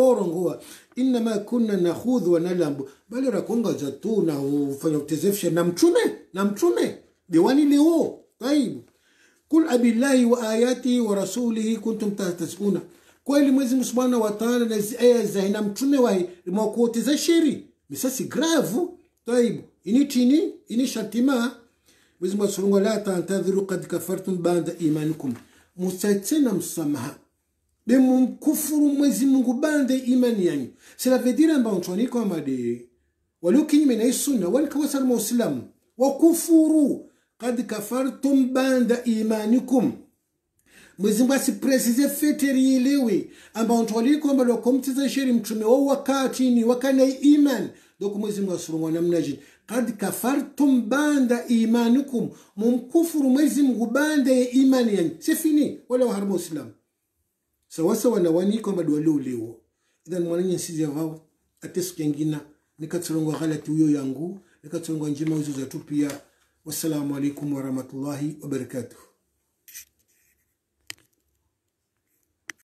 kuna kunna nakhudhu wa nalambu bali rakonga za tu na ufanya utezefshe na mtume na mtume. Diwani leo taibu. Kul abillahi wa ayati wa rasulihi kuntum tahtasuna kweli mwezi subhanahu wa ta'ala na aya za na mtume wa mwakuoteza shiri misasi gravu. Taibu. Ini tini ini shatima. Mwezi mwasurunga la tantadhiru kad kafartum banda imanikum. Musatena msamaha bemumkufuru mwezi mungu bande imani yanyu. Sila vedira ambao amba ntwani kwamba de walio kinyume na sunna wali kawasal muslim wa kufuru kad kafartum banda imanikum. Mwezi mungu asipresize feteri ilewe amba ntwani kwamba lokomtiza sheri mtume wa wakati ni wakana iman. Doko mwezi mungu asurungwa namna jini. Kad kafartum banda imanikum. Mumkufuru Mwenyezi mungu banda imani yanyu. Sifini fini wala waharma uislamu sawasawa na wani kwamba dwaleo leo idhan mwananya nsizi vao atesu kengina nikatsirongwa ghalati uyo yangu nikatsirongwa njema hizo zatu pia wassalamu alaikum warahmatullahi wabarakatuh